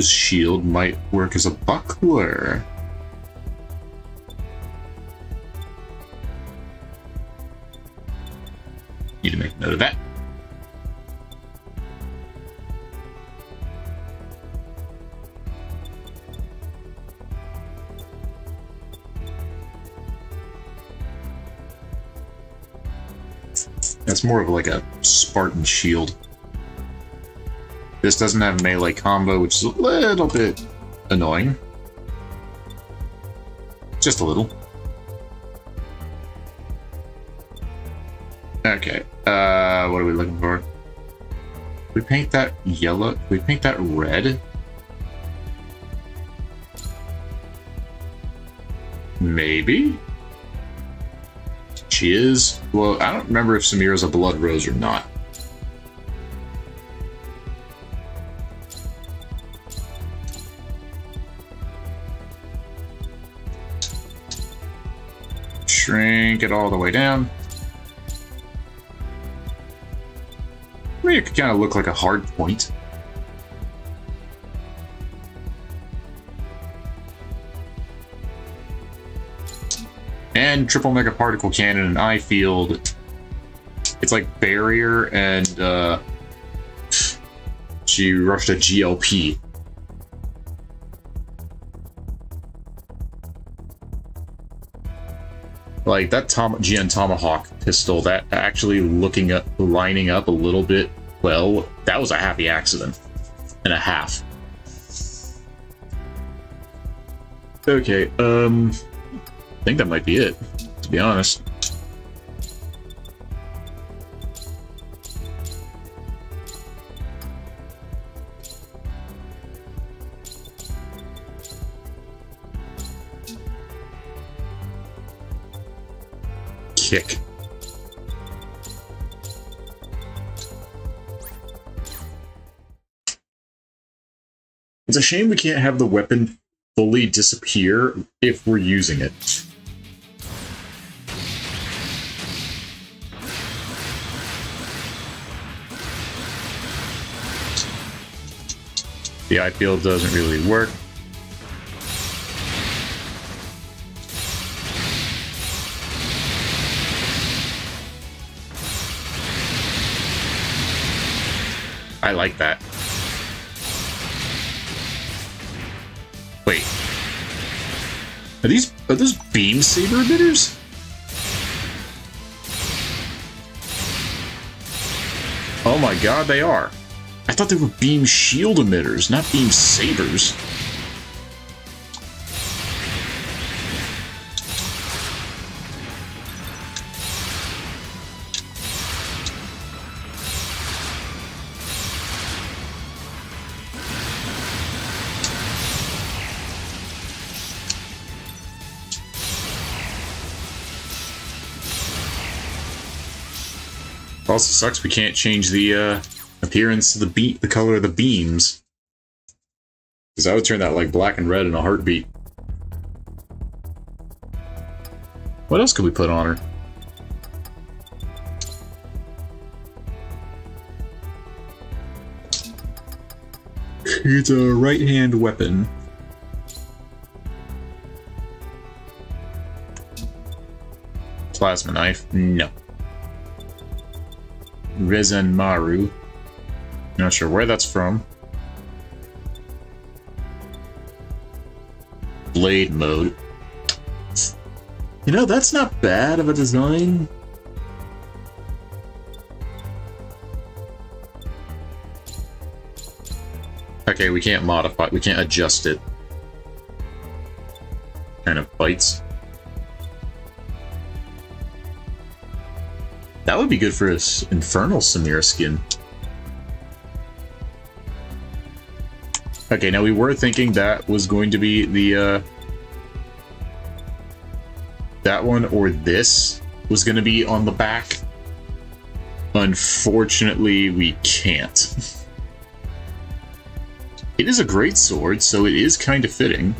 Leo's shield might work as a buckler. Need to make note of that. That's more of like a Spartan shield. This doesn't have melee combo, which is a little bit annoying. Just a little. Okay, uh, what are we looking for? We paint that yellow, we paint that red. Maybe? She is? Well, I don't remember if Samira's a Blood Rose or not. It all the way down. It could kind of look like a hard point. And triple mega particle cannon and I-field. It's like barrier and uh, she rushed a GLP. Like that Tom GN Tomahawk pistol, that actually looking up, lining up a little bit well, that was a happy accident and a half. Okay, um, I think that might be it, to be honest. It's a shame we can't have the weapon fully disappear if we're using it. The I-field doesn't really work. I like that. Wait. Are these are those beam saber emitters? Oh my god, they are. I thought they were beam shield emitters, not beam sabers. Also sucks we can't change the uh, appearance of the beat, the color of the beams. Because I would turn that like black and red in a heartbeat. What else could we put on her? It's a right-hand weapon. Plasma knife? No. Maru. Not sure where that's from. Blade mode. You know, that's not bad of a design. Okay, we can't modify, we can't adjust it. Kind of bites. That would be good for his Infernal Samira skin. Okay, now we were thinking that was going to be the, uh... That one or this was going to be on the back. Unfortunately, we can't. It is a great sword, so it is kind of fitting.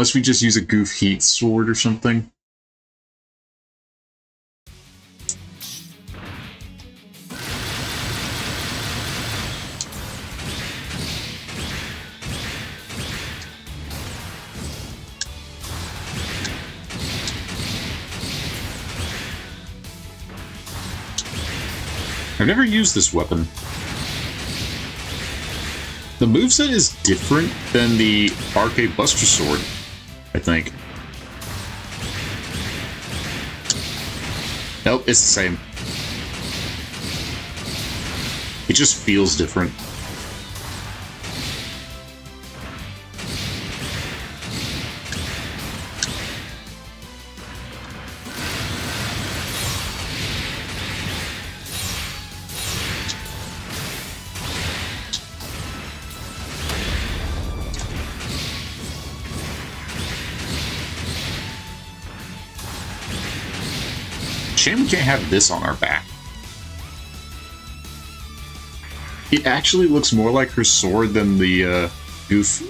Unless we just use a gouf heat sword or something. I've never used this weapon. The moveset is different than the Arcade Buster Sword, I think. Nope, it's the same. It just feels different. Shame we can't have this on our back. It actually looks more like her sword than the uh, Gouf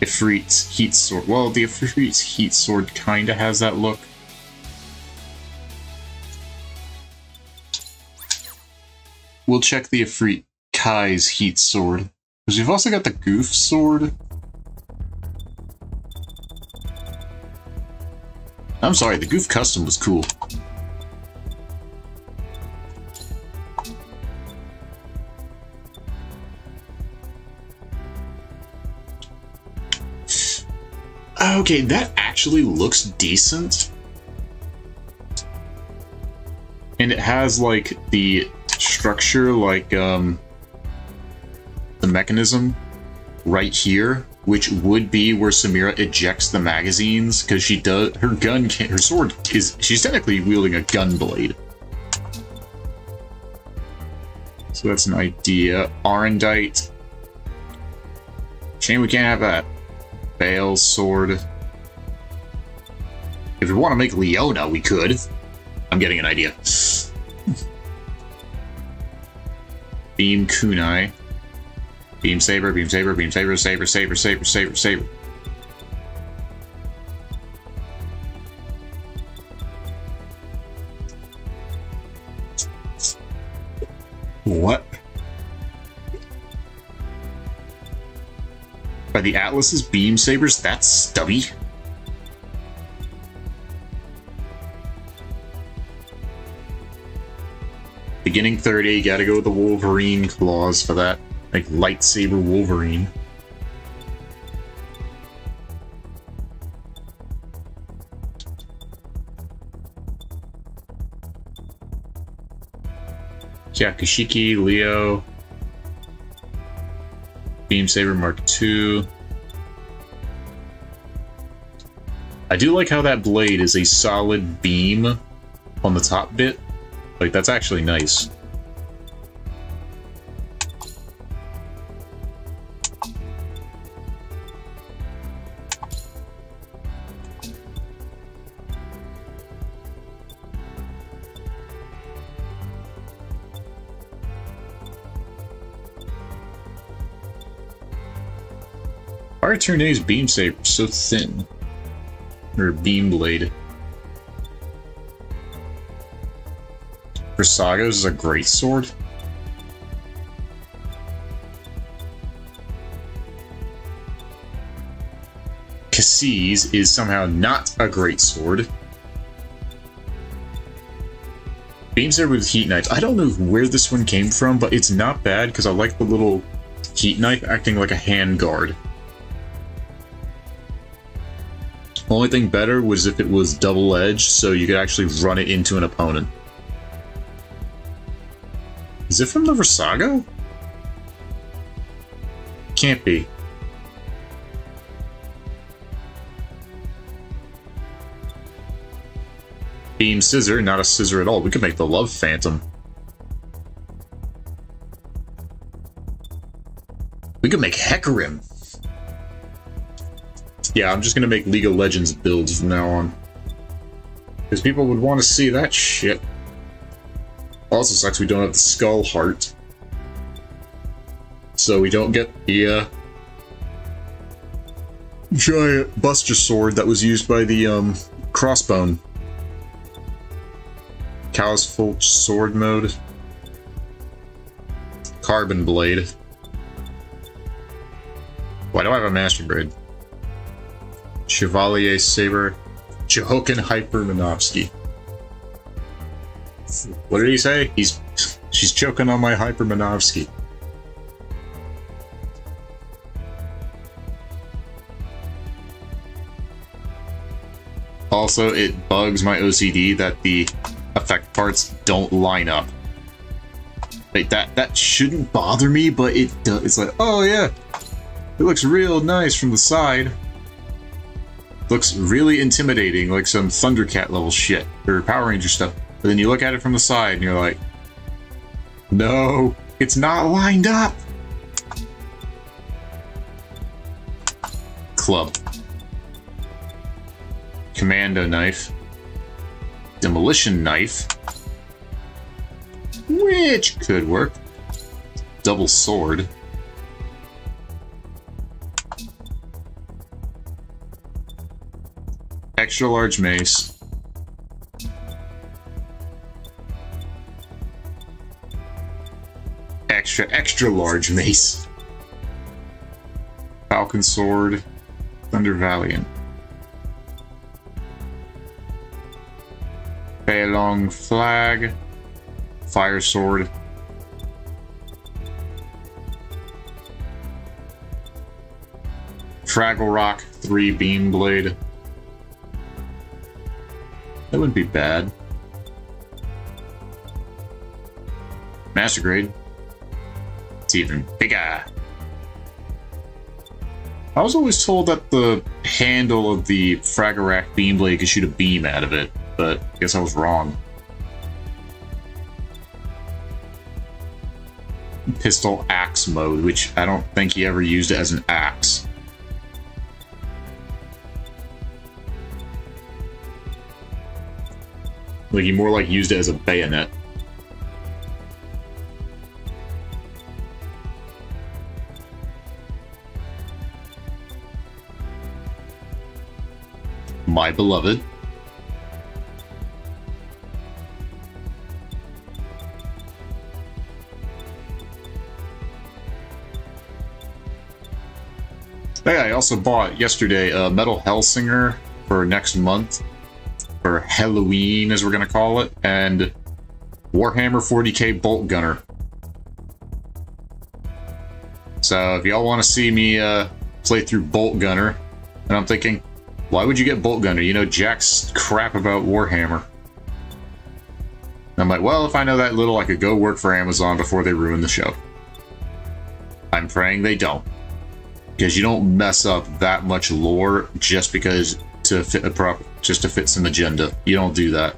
Ifrit's Heat Sword. Well, the Ifrit's Heat Sword kinda has that look. We'll check the Ifrit Kai's Heat Sword. Because we've also got the Gouf Sword. I'm sorry, the Gouf Custom was cool. Okay, that actually looks decent. And it has, like, the structure, like, um, the mechanism right here, which would be where Samira ejects the magazines, because she does, her gun, can, her sword is, she's technically wielding a gun blade. So that's an idea. Arondight. Shame we can't have that. Bael's sword. If we want to make Leona, we could. I'm getting an idea. Beam Kunai. Beam Saber, Beam Saber, Beam Saber, Saber, Saber, Saber, Saber, Saber. What? By the Atlas's beam sabers, that's stubby. Beginning 30, you gotta go with the Wolverine claws for that. Like lightsaber Wolverine. Kushiki, Leo, Beam Saber Mark II. I do like how that blade is a solid beam on the top bit. Like, that's actually nice. Are beam saber so thin? Or beam blade? Brisagos is a great sword. Cassis is somehow not a great sword. Beam saber with heat knife. I don't know where this one came from, but it's not bad because I like the little heat knife acting like a hand guard. Only thing better was if it was double-edged, so you could actually run it into an opponent. Is it from the Virsago? Can't be. Beam scissor, not a scissor at all. We could make the Love Phantom. We could make Hecarim. Yeah, I'm just gonna make League of Legends builds from now on. Because people would want to see that shit. Also sucks we don't have the Skull Heart. So we don't get the, uh, giant Buster Sword that was used by the, um, Crossbone. Callus Sword Mode. Carbon Blade. Why do I have a Master Grade? Chevalier Saber. Jehokin Hyper Minovsky. What did he say? He's she's choking on my Hyper Minovsky. Also, it bugs my OCD that the effect parts don't line up. Like that that shouldn't bother me, but it does. It's like, oh yeah, it looks real nice from the side. Looks really intimidating, like some Thundercat level shit or Power Ranger stuff. But then you look at it from the side and you're like, no, it's not lined up. Club. Commando knife. Demolition knife. Which could work. Double sword. Extra large mace. Extra, extra large mace. Falcon sword. Thunder Valiant. Long flag. Fire sword. Fragarach 3 Beam Blade. That wouldn't be bad. Master Grade. It's even bigger. I was always told that the handle of the Fraggle Beam Blade could shoot a beam out of it but I guess I was wrong. Pistol axe mode, which I don't think he ever used it as an axe. Like he more like used it as a bayonet. My beloved. Hey, I also bought yesterday a Metal Hellsinger for next month, Halloween as we're gonna call it, and Warhammer 40k Bolt Gunner. So if y'all want to see me uh, play through Bolt Gunner, and I'm thinking, why would you get Bolt Gunner? You know Jack's crap about Warhammer. I'm like, well, if I know that little, I could go work for Amazon before they ruin the show. I'm praying they don't because you don't mess up that much lore just because to fit a prop just to fit some agenda. You don't do that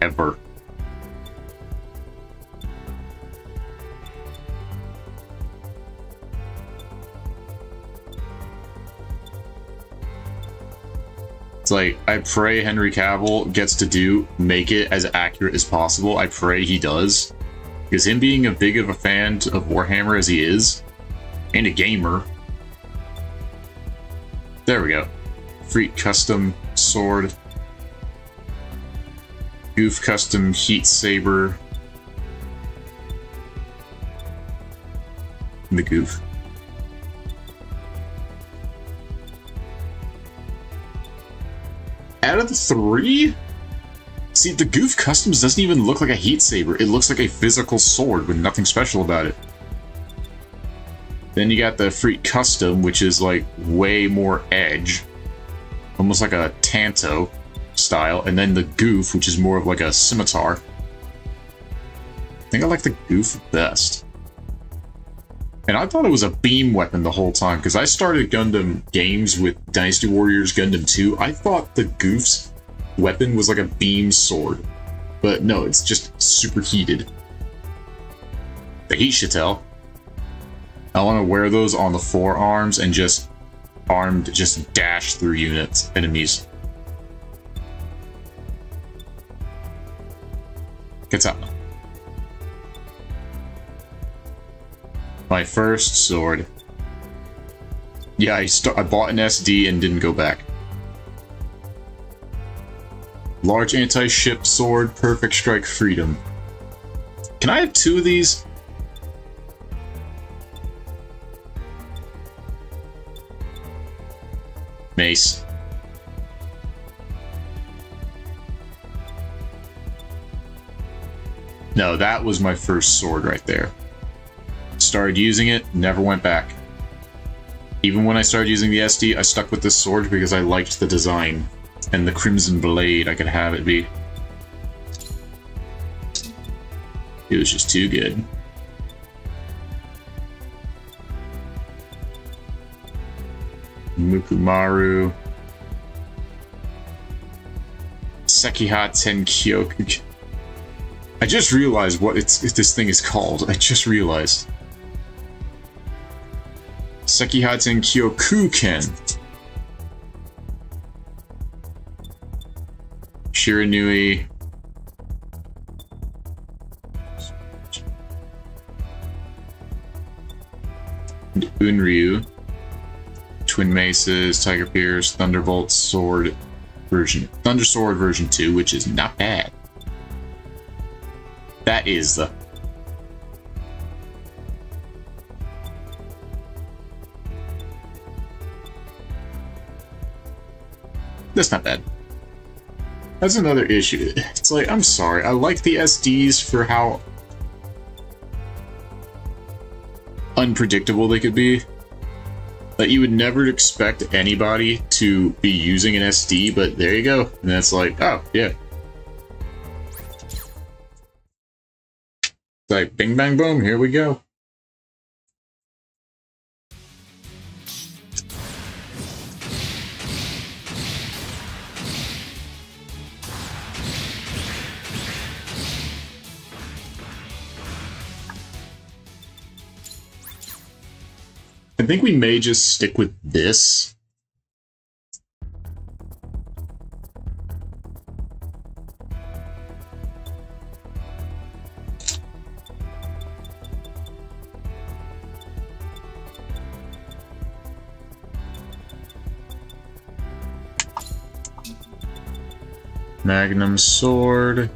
ever. It's like, I pray Henry Cavill gets to do, make it as accurate as possible. I pray he does. Because him being a big of a fan of Warhammer as he is, and a gamer, There we go. Freak custom sword. Gouf custom heat saber. The gouf. Out of the three? See, the Gouf Customs doesn't even look like a heat saber. It looks like a physical sword with nothing special about it. Then you got the Freak Custom, which is like way more edge. Almost like a Tanto style. And then the Gouf, which is more of like a scimitar. I think I like the Gouf best. And I thought it was a beam weapon the whole time, because I started Gundam games with Dynasty Warriors Gundam 2. I thought the Gouf's weapon was like a beam sword. But no, it's just super heated. The heat Shatel. I want to wear those on the forearms and just armed, just dash through units, enemies. Katana. My first sword. Yeah, I, I bought an SD and didn't go back. Large anti-ship sword, perfect strike freedom. Can I have two of these? Mace. No, that was my first sword right there started using it, never went back. Even when I started using the SD, I stuck with this sword because I liked the design. And the Crimson Blade, I could have it be. It was just too good. Mukamaru. Sekiha Tenkyoku. I just realized what it's, this thing is called. I just realized. Sekihaten Kyokuken. Shiranui. Unryu. Twin Maces, Tiger Pierce, Thunderbolt Sword version. Thunder Sword version 2, which is not bad. That is the That's not bad. That's another issue. It's like, I'm sorry, I like the SDs for how unpredictable they could be. Like, you would never expect anybody to be using an SD, but there you go. And that's like, oh, yeah. It's like, bing, bang, boom, here we go. I think we may just stick with this. Magnum sword.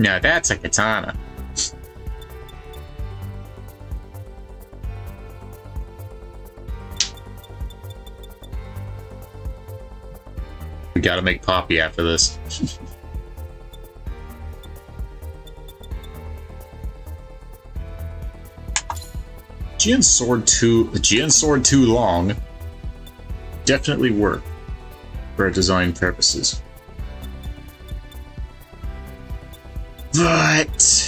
No, that's a katana. we gotta make Poppy after this. Jian Sword 2, Jian Sword 2 long definitely work for design purposes. But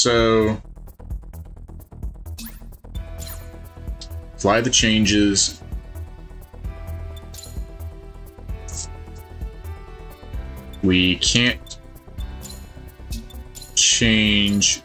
so fly the changes. We can't change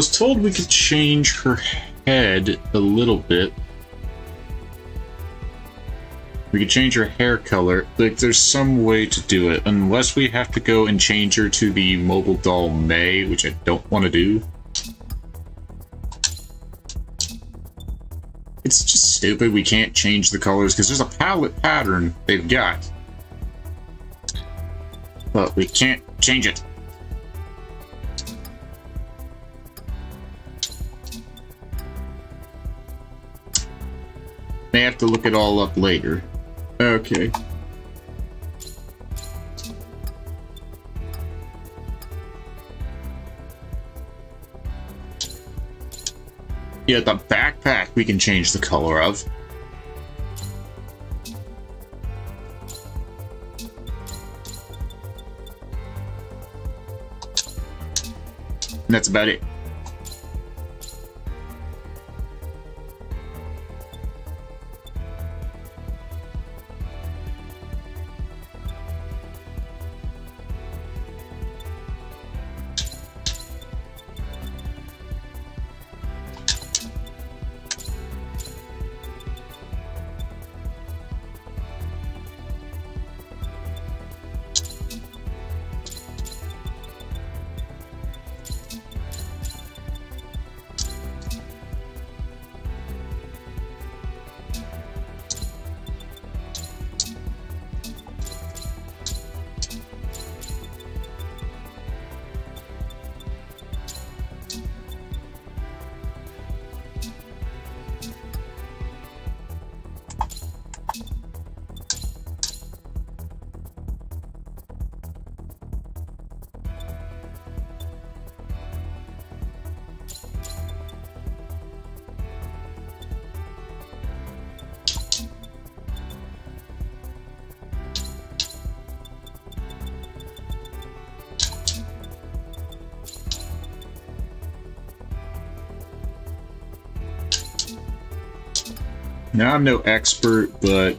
was told we could change her head a little bit. We could change her hair color. Like, there's some way to do it. Unless we have to go and change her to the mobile doll May, which I don't want to do. It's just stupid we can't change the colors, because there's a palette pattern they've got. But we can't change it. Have to look it all up later. Okay. Yeah, the backpack we can change the color of. And that's about it. Now I'm no expert, but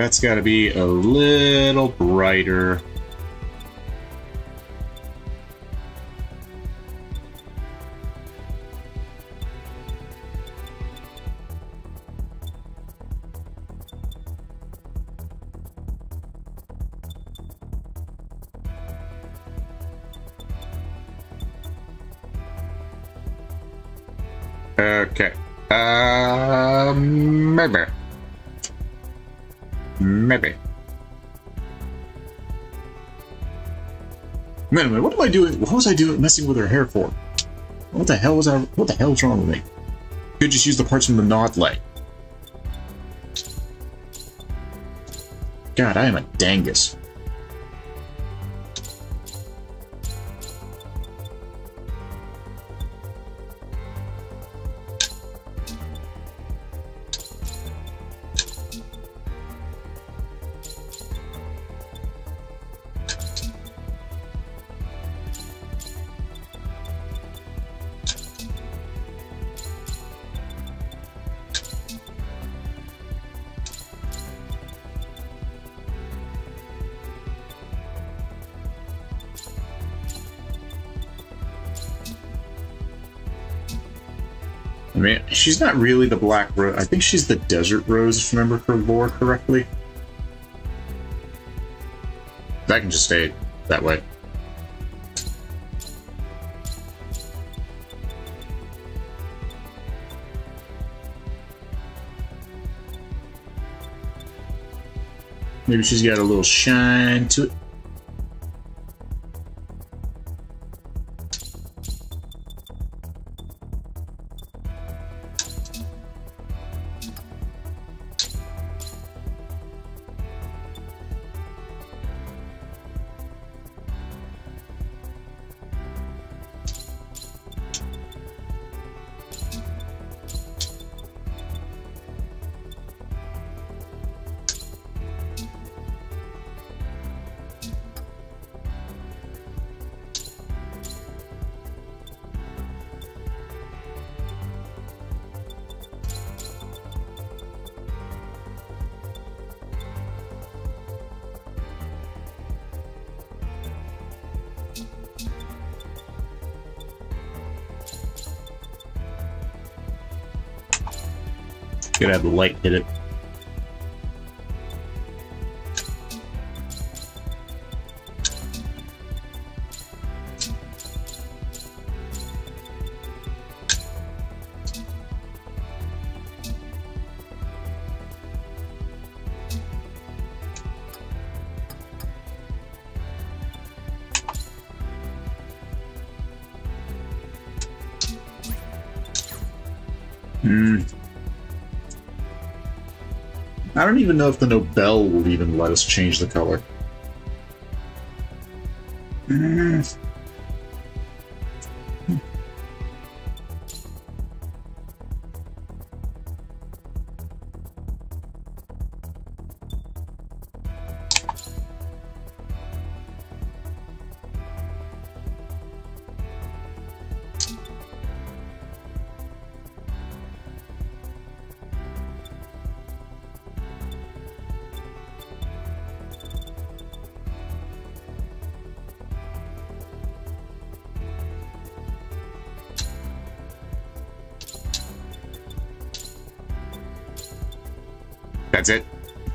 That's got to be a little brighter. Maybe. Wait a minute, what am I doing? What was I doing messing with her hair for? What the hell was I? What the hell is wrong with me? Could just use the parts from the knot leg. God, I am a dangus. Mean, she's not really the Black Rose. I think she's the Desert Rose, if I remember her lore correctly. That can just stay that way. Maybe she's got a little shine to it. The light hit it. Know if the Nobel will even let us change the color.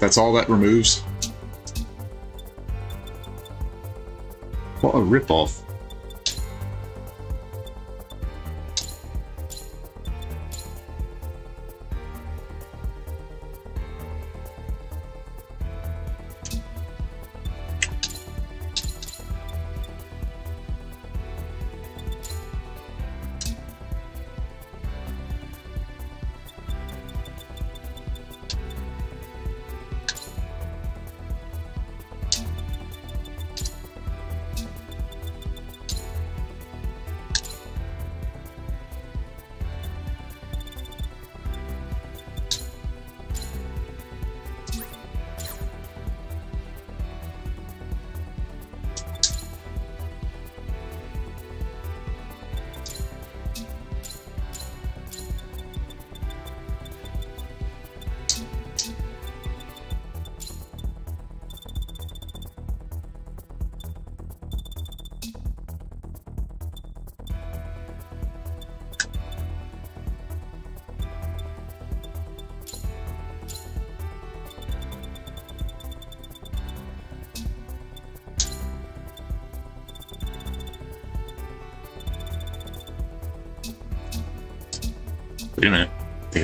That's all that removes? What a ripoff.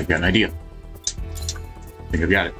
I've got an idea. I think I've got it.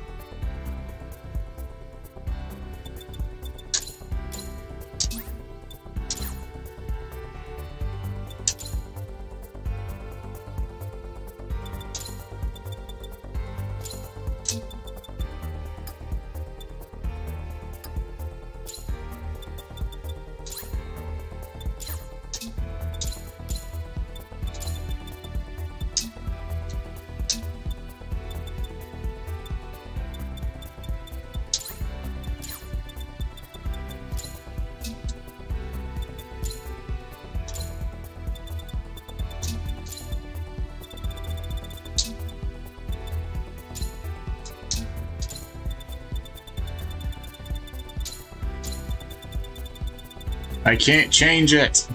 I can't change it.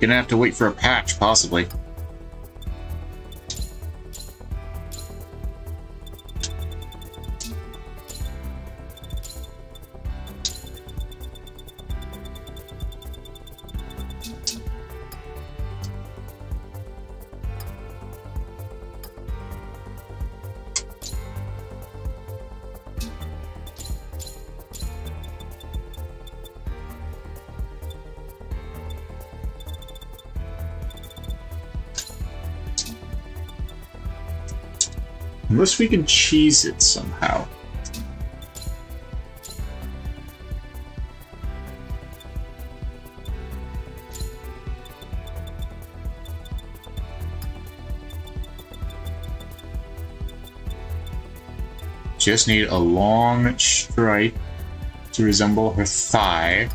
Gonna have to wait for a patch, possibly. Unless we can cheese it somehow. Just need a long stripe to resemble her thigh.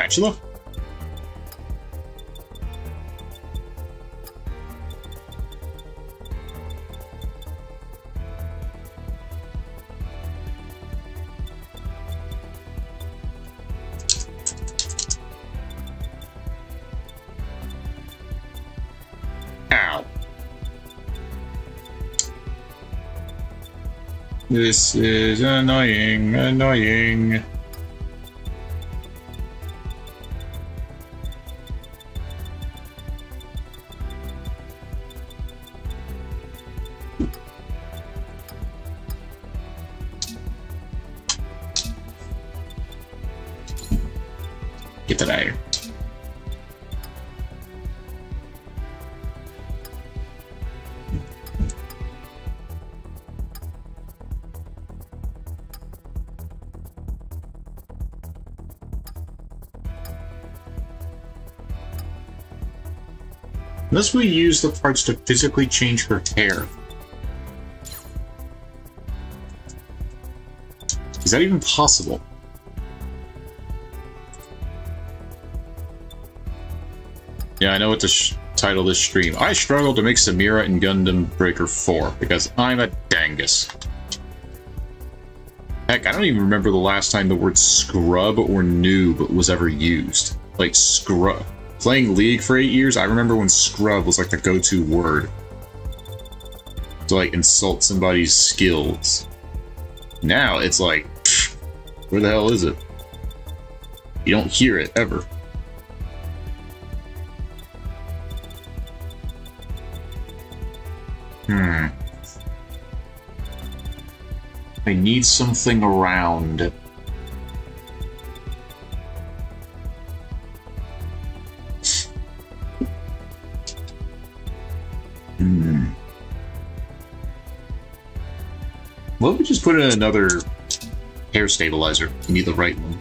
Spatula? This is annoying, annoying. Unless we use the parts to physically change her hair. Is that even possible? Yeah, I know what to title this stream. I struggle to make Samira in Gundam Breaker 4 because I'm a dangus. Heck, I don't even remember the last time the word scrub or noob was ever used. like scrub. Playing League for eight years, I remember when scrub was like the go-to word to like insult somebody's skills. Now it's like, pfft, where the hell is it? You don't hear it ever. Hmm. I need something around. Put in another hair stabilizer? You need the right one.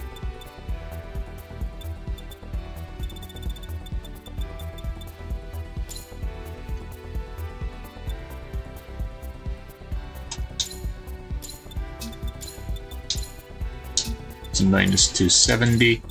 It's minus 270.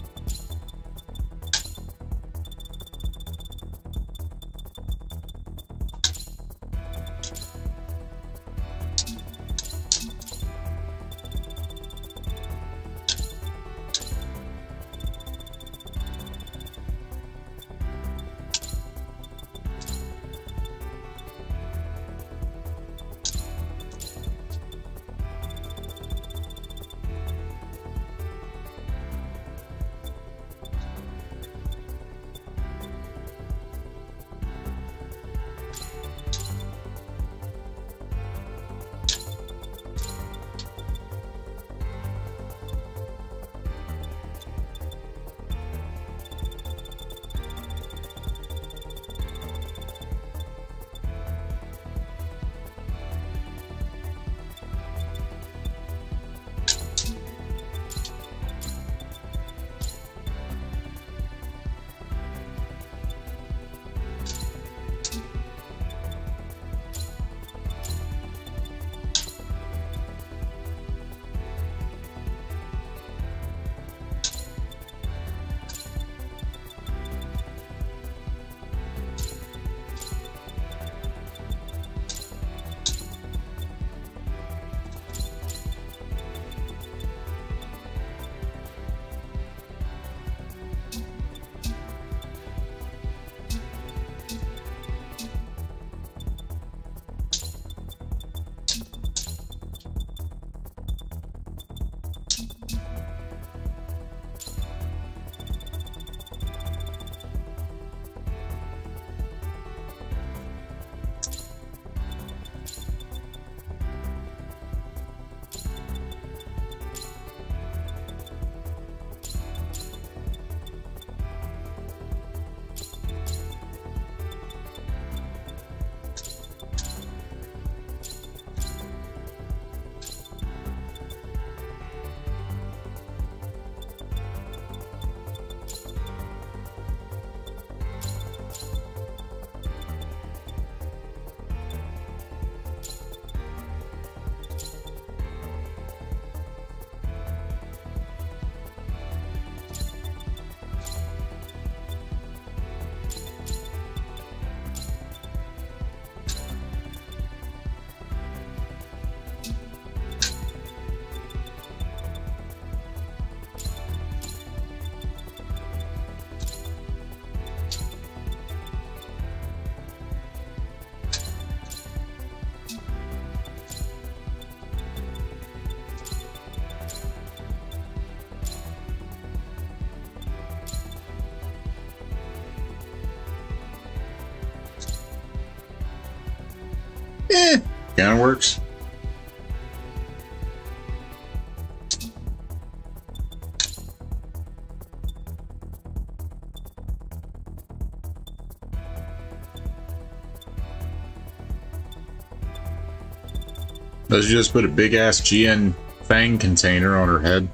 Let's just put a big ass GN Fang container on her head.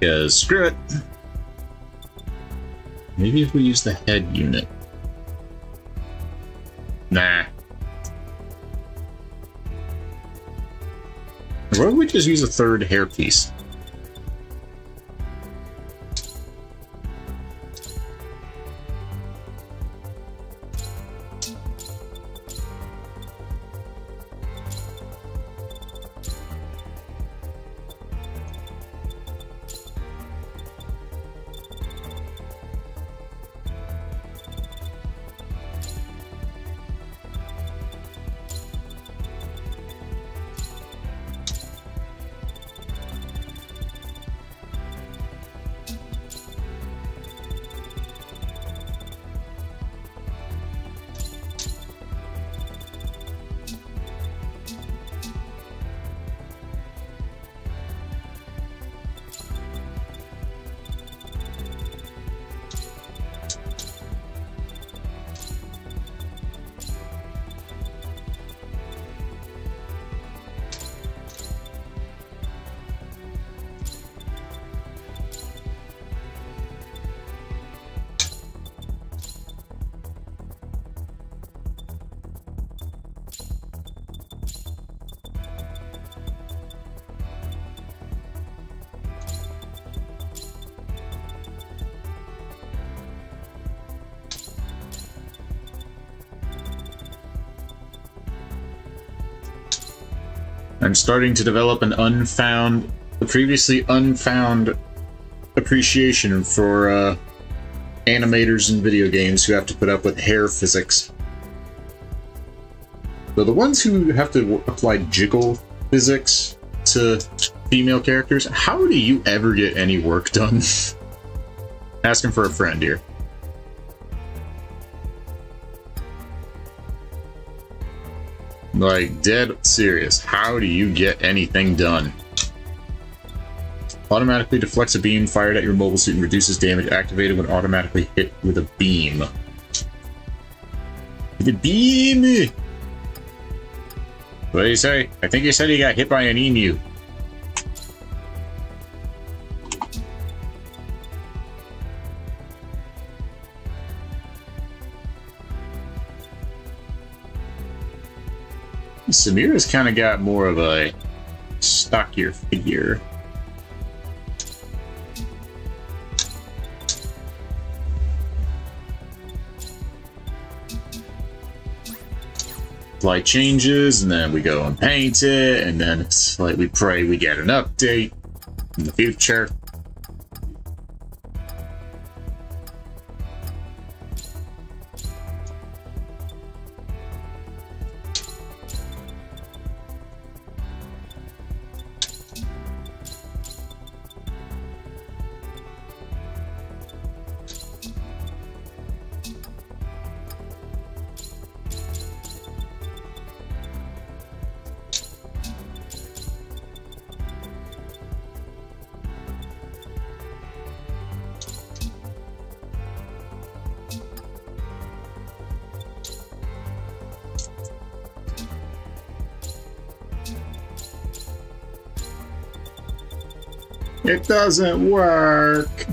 Cause screw it. Maybe if we use the head unit. Nah. Why don't we just use a third hairpiece? I'm starting to develop an unfound, previously unfound appreciation for uh, animators in video games who have to put up with hair physics. So the ones who have to apply jiggle physics to female characters, how do you ever get any work done? Asking for a friend here. Like, dead serious. How do you get anything done? Automatically deflects a beam fired at your mobile suit and reduces damage activated when automatically hit with a beam. The beam! What do you say? I think you said he got hit by an emu. Samira's kind of got more of a stockier figure. Light changes, and then we go and paint it, and then it's like we pray we get an update in the future. It doesn't work.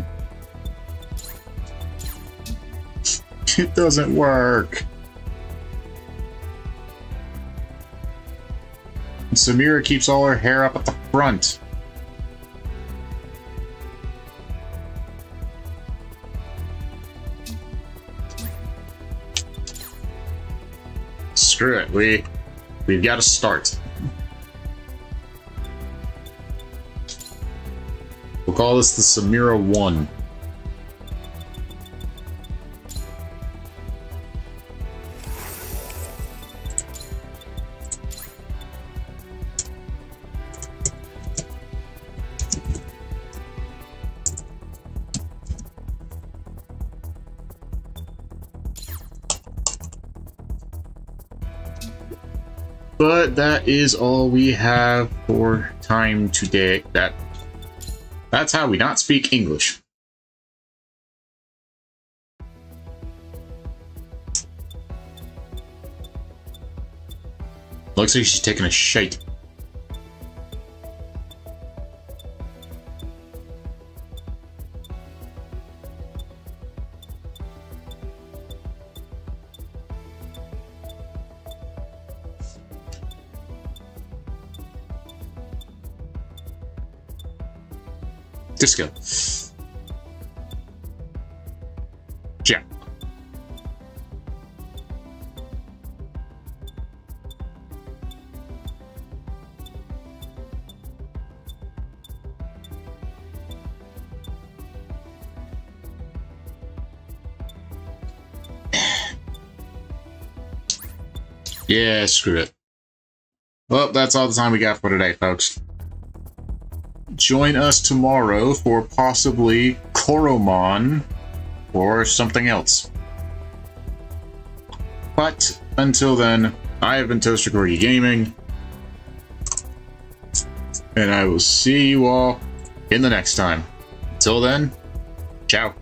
It doesn't work. Samira keeps all her hair up at the front. Screw it, we we've got to start. Call this the Samira 1. But that is all we have for time today. That that's how we not speak English. Looks like she's taking a shite. Yeah. Yeah, screw it. Well, that's all the time we got for today, folks join us tomorrow for possibly Koromon or something else. But until then, I have been Toaster Corgi Gaming, and I will see you all in the next time. Until then, ciao.